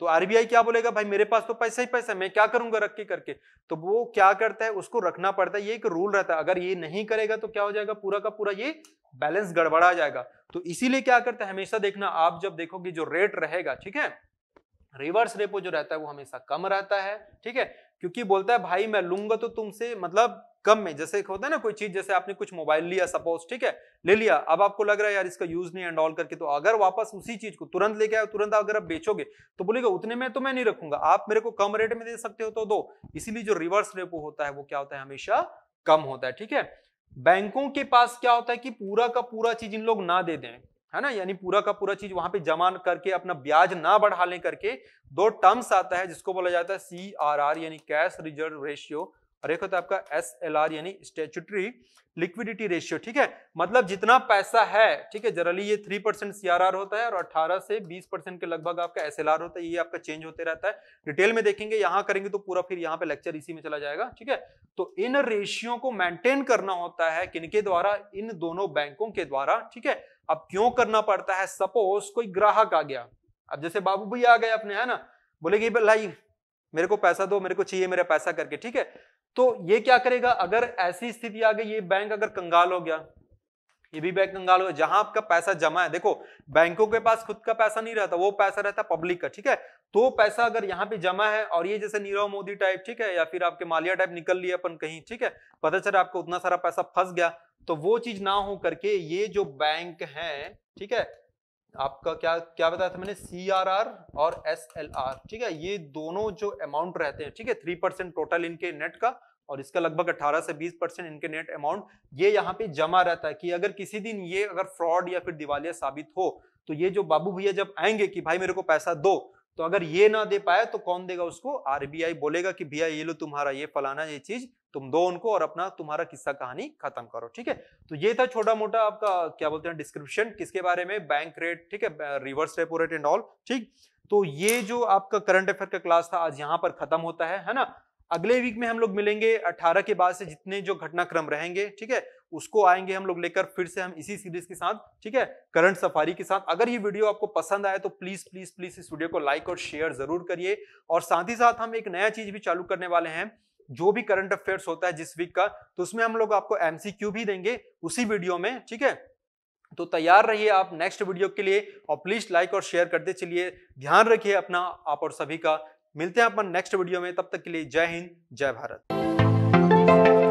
तो आरबीआई क्या बोलेगा? भाई, मेरे पास तो पैसा ही पैसा मैं क्या करूँगा रख के करके? तो वो क्या करता है, उसको रखना पड़ता है, ये एक रूल रहता है। अगर ये नहीं करेगा तो क्या हो जाएगा पूरा का पूरा ये बैलेंस गड़बड़ा जाएगा। तो इसीलिए क्या करता है, हमेशा देखना, आप जब देखोगे जो रेट रहेगा, ठीक है? रिवर्स रेपो जो रहता है, वो हमेशा कम रहता है, ठीक है? क्योंकि बोलता है, भाई, मैं लूँगा तो तुमसे मतलब कम में। जैसे होता है ना कोई चीज़, जैसे आपने कुछ मोबाइल लिया सपोज़ ठीक है, ले लिया, अब आपको लग रहा है, यार, इसका यूज़ नहीं एंड ऑल करके तो अगर वापस उसी चीज़ को तुरंत लेके आए, तुरंत अगर आप बेचोगे तो बोलेगा, उतने में तो मैं नहीं रखूँगा, आप मेरे को कम रेट में दे सकते हो तो दो। इसीलिए जो रिवर्स रेपो होता है, वो क्या होता है, हमेशा कम होता है, ठीक है? बैंकों के पास क्या होता है कि पूरा का पूरा चीज़ इन लोग ना दे दें। है ना? यानी पूरा का पूरा चीज़ वहाँ पे जमा करके, अपना ब्याज ना बढ़ा ले करके दो टर्म्स आता है, जिसको बोला जाता है सी आर आर यानी कैश रिज़र्व रेशियो और एक होता है आपका एस एल आर यानी स्टेचुटरी लिक्विडिटी रेशियो ठीक है? मतलब जितना पैसा है, ठीक है? जनरली ये three percent C R R होता है और अठारह से बीस परसेंट के लगभग आपका एस एल आर होता है, ये आपका चेंज होते रहता है। डिटेल में देखेंगे, यहाँ करेंगे तो पूरा फिर यहाँ पे लेक्चर इसी में चला जाएगा, ठीक है? तो इन रेशियो को मेंटेन करना होता है किनके द्वारा? इन दोनों बैंकों के द्वारा, ठीक है? अब क्यों करना पड़ता है? सपोज़ कोई ग्राहक आ गया। अब जैसे बाबू भैया आ गए अपने, है ना? बोलेगी भाई, मेरे को पैसा दो, मेरे को चाहिए मेरा पैसा करके, ठीक है? तो ये क्या करेगा? अगर ऐसी स्थिति आ गई, ये बैंक अगर कंगाल हो गया, ये भी बैंक कंगाल हो जहाँ आपका पैसा जमा है, देखो, बैंकों के पास खुद का पैसा नहीं रहता, वो पैसा रहता पब्लिक का, ठीक है? तो पैसा अगर यहाँ पे जमा है, और ये जैसे नीरव मोदी टाइप ठीक है, या फिर आपके मालिया टाइप निकल लिया अपन कहीं, ठीक है? पता चला आपको उतना सारा पैसा फंस गया तो वो चीज़ ना हो करके ये जो बैंक है, ठीक है, आपका क्या क्या बताया था मैंने? सी आर आर और एस एल आर ठीक है, ये दोनों जो अमाउंट रहते हैं, ठीक है थ्री परसेंट टोटल इनके नेट का और इसका लगभग 18 से 20 परसेंट इनके नेट अमाउंट ये यहाँ पे जमा रहता है कि अगर किसी दिन ये अगर फ्रॉड या फिर दिवालिया साबित हो तो ये जो बाबू भैया जब आएँगे कि, भाई मेरे को पैसा दो तो अगर ये ना दे पाए तो कौन देगा उसको? आरबीआई बोलेगा कि, भैया, ये लो तुम्हारा ये फलाना ये चीज़, तुम दो उनको और अपना तुम्हारा किस्सा कहानी खत्म करो। ठीक है? तो ये था छोटा मोटा आपका, क्या बोलते हैं, डिस्क्रिप्शन किसके बारे में, बैंक रेट, ठीक है? Reverse repo rate and all, ठीक? तो ये जो आपका करंट अफेयर का क्लास था, आज यहाँ पर खत्म होता है है ना? अगले वीक में हम लोग मिलेंगे 18 के बाद से जितने जो घटनाक्रम रहेंगे, ठीक है? उसको आएँगे हम लोग लेकर फिर से हम इसी सीरीज़ के साथ, ठीक है? करंट सफारी के साथ। अगर ये वीडियो आपको पसंद आए तो प्लीज़ प्लीज़ प्लीज़ इस वीडियो को लाइक और शेयर ज़रूर करिए। और साथ ही साथ हम एक नया चीज़ भी चालू करने वाले हैं, जो भी करंट अफेयर्स होता है जिस वीक का तो उसमें हम लोग आपको एमसीक्यू भी देंगे उसी वीडियो में, ठीक है? तो तैयार रहिए आप नेक्स्ट वीडियो के लिए और प्लीज़ लाइक और शेयर करते चलिए। ध्यान रखिए अपना, आप और सभी का। मिलते हैं अपन नेक्स्ट वीडियो में तब तक के लिए जय हिंद जय भारत।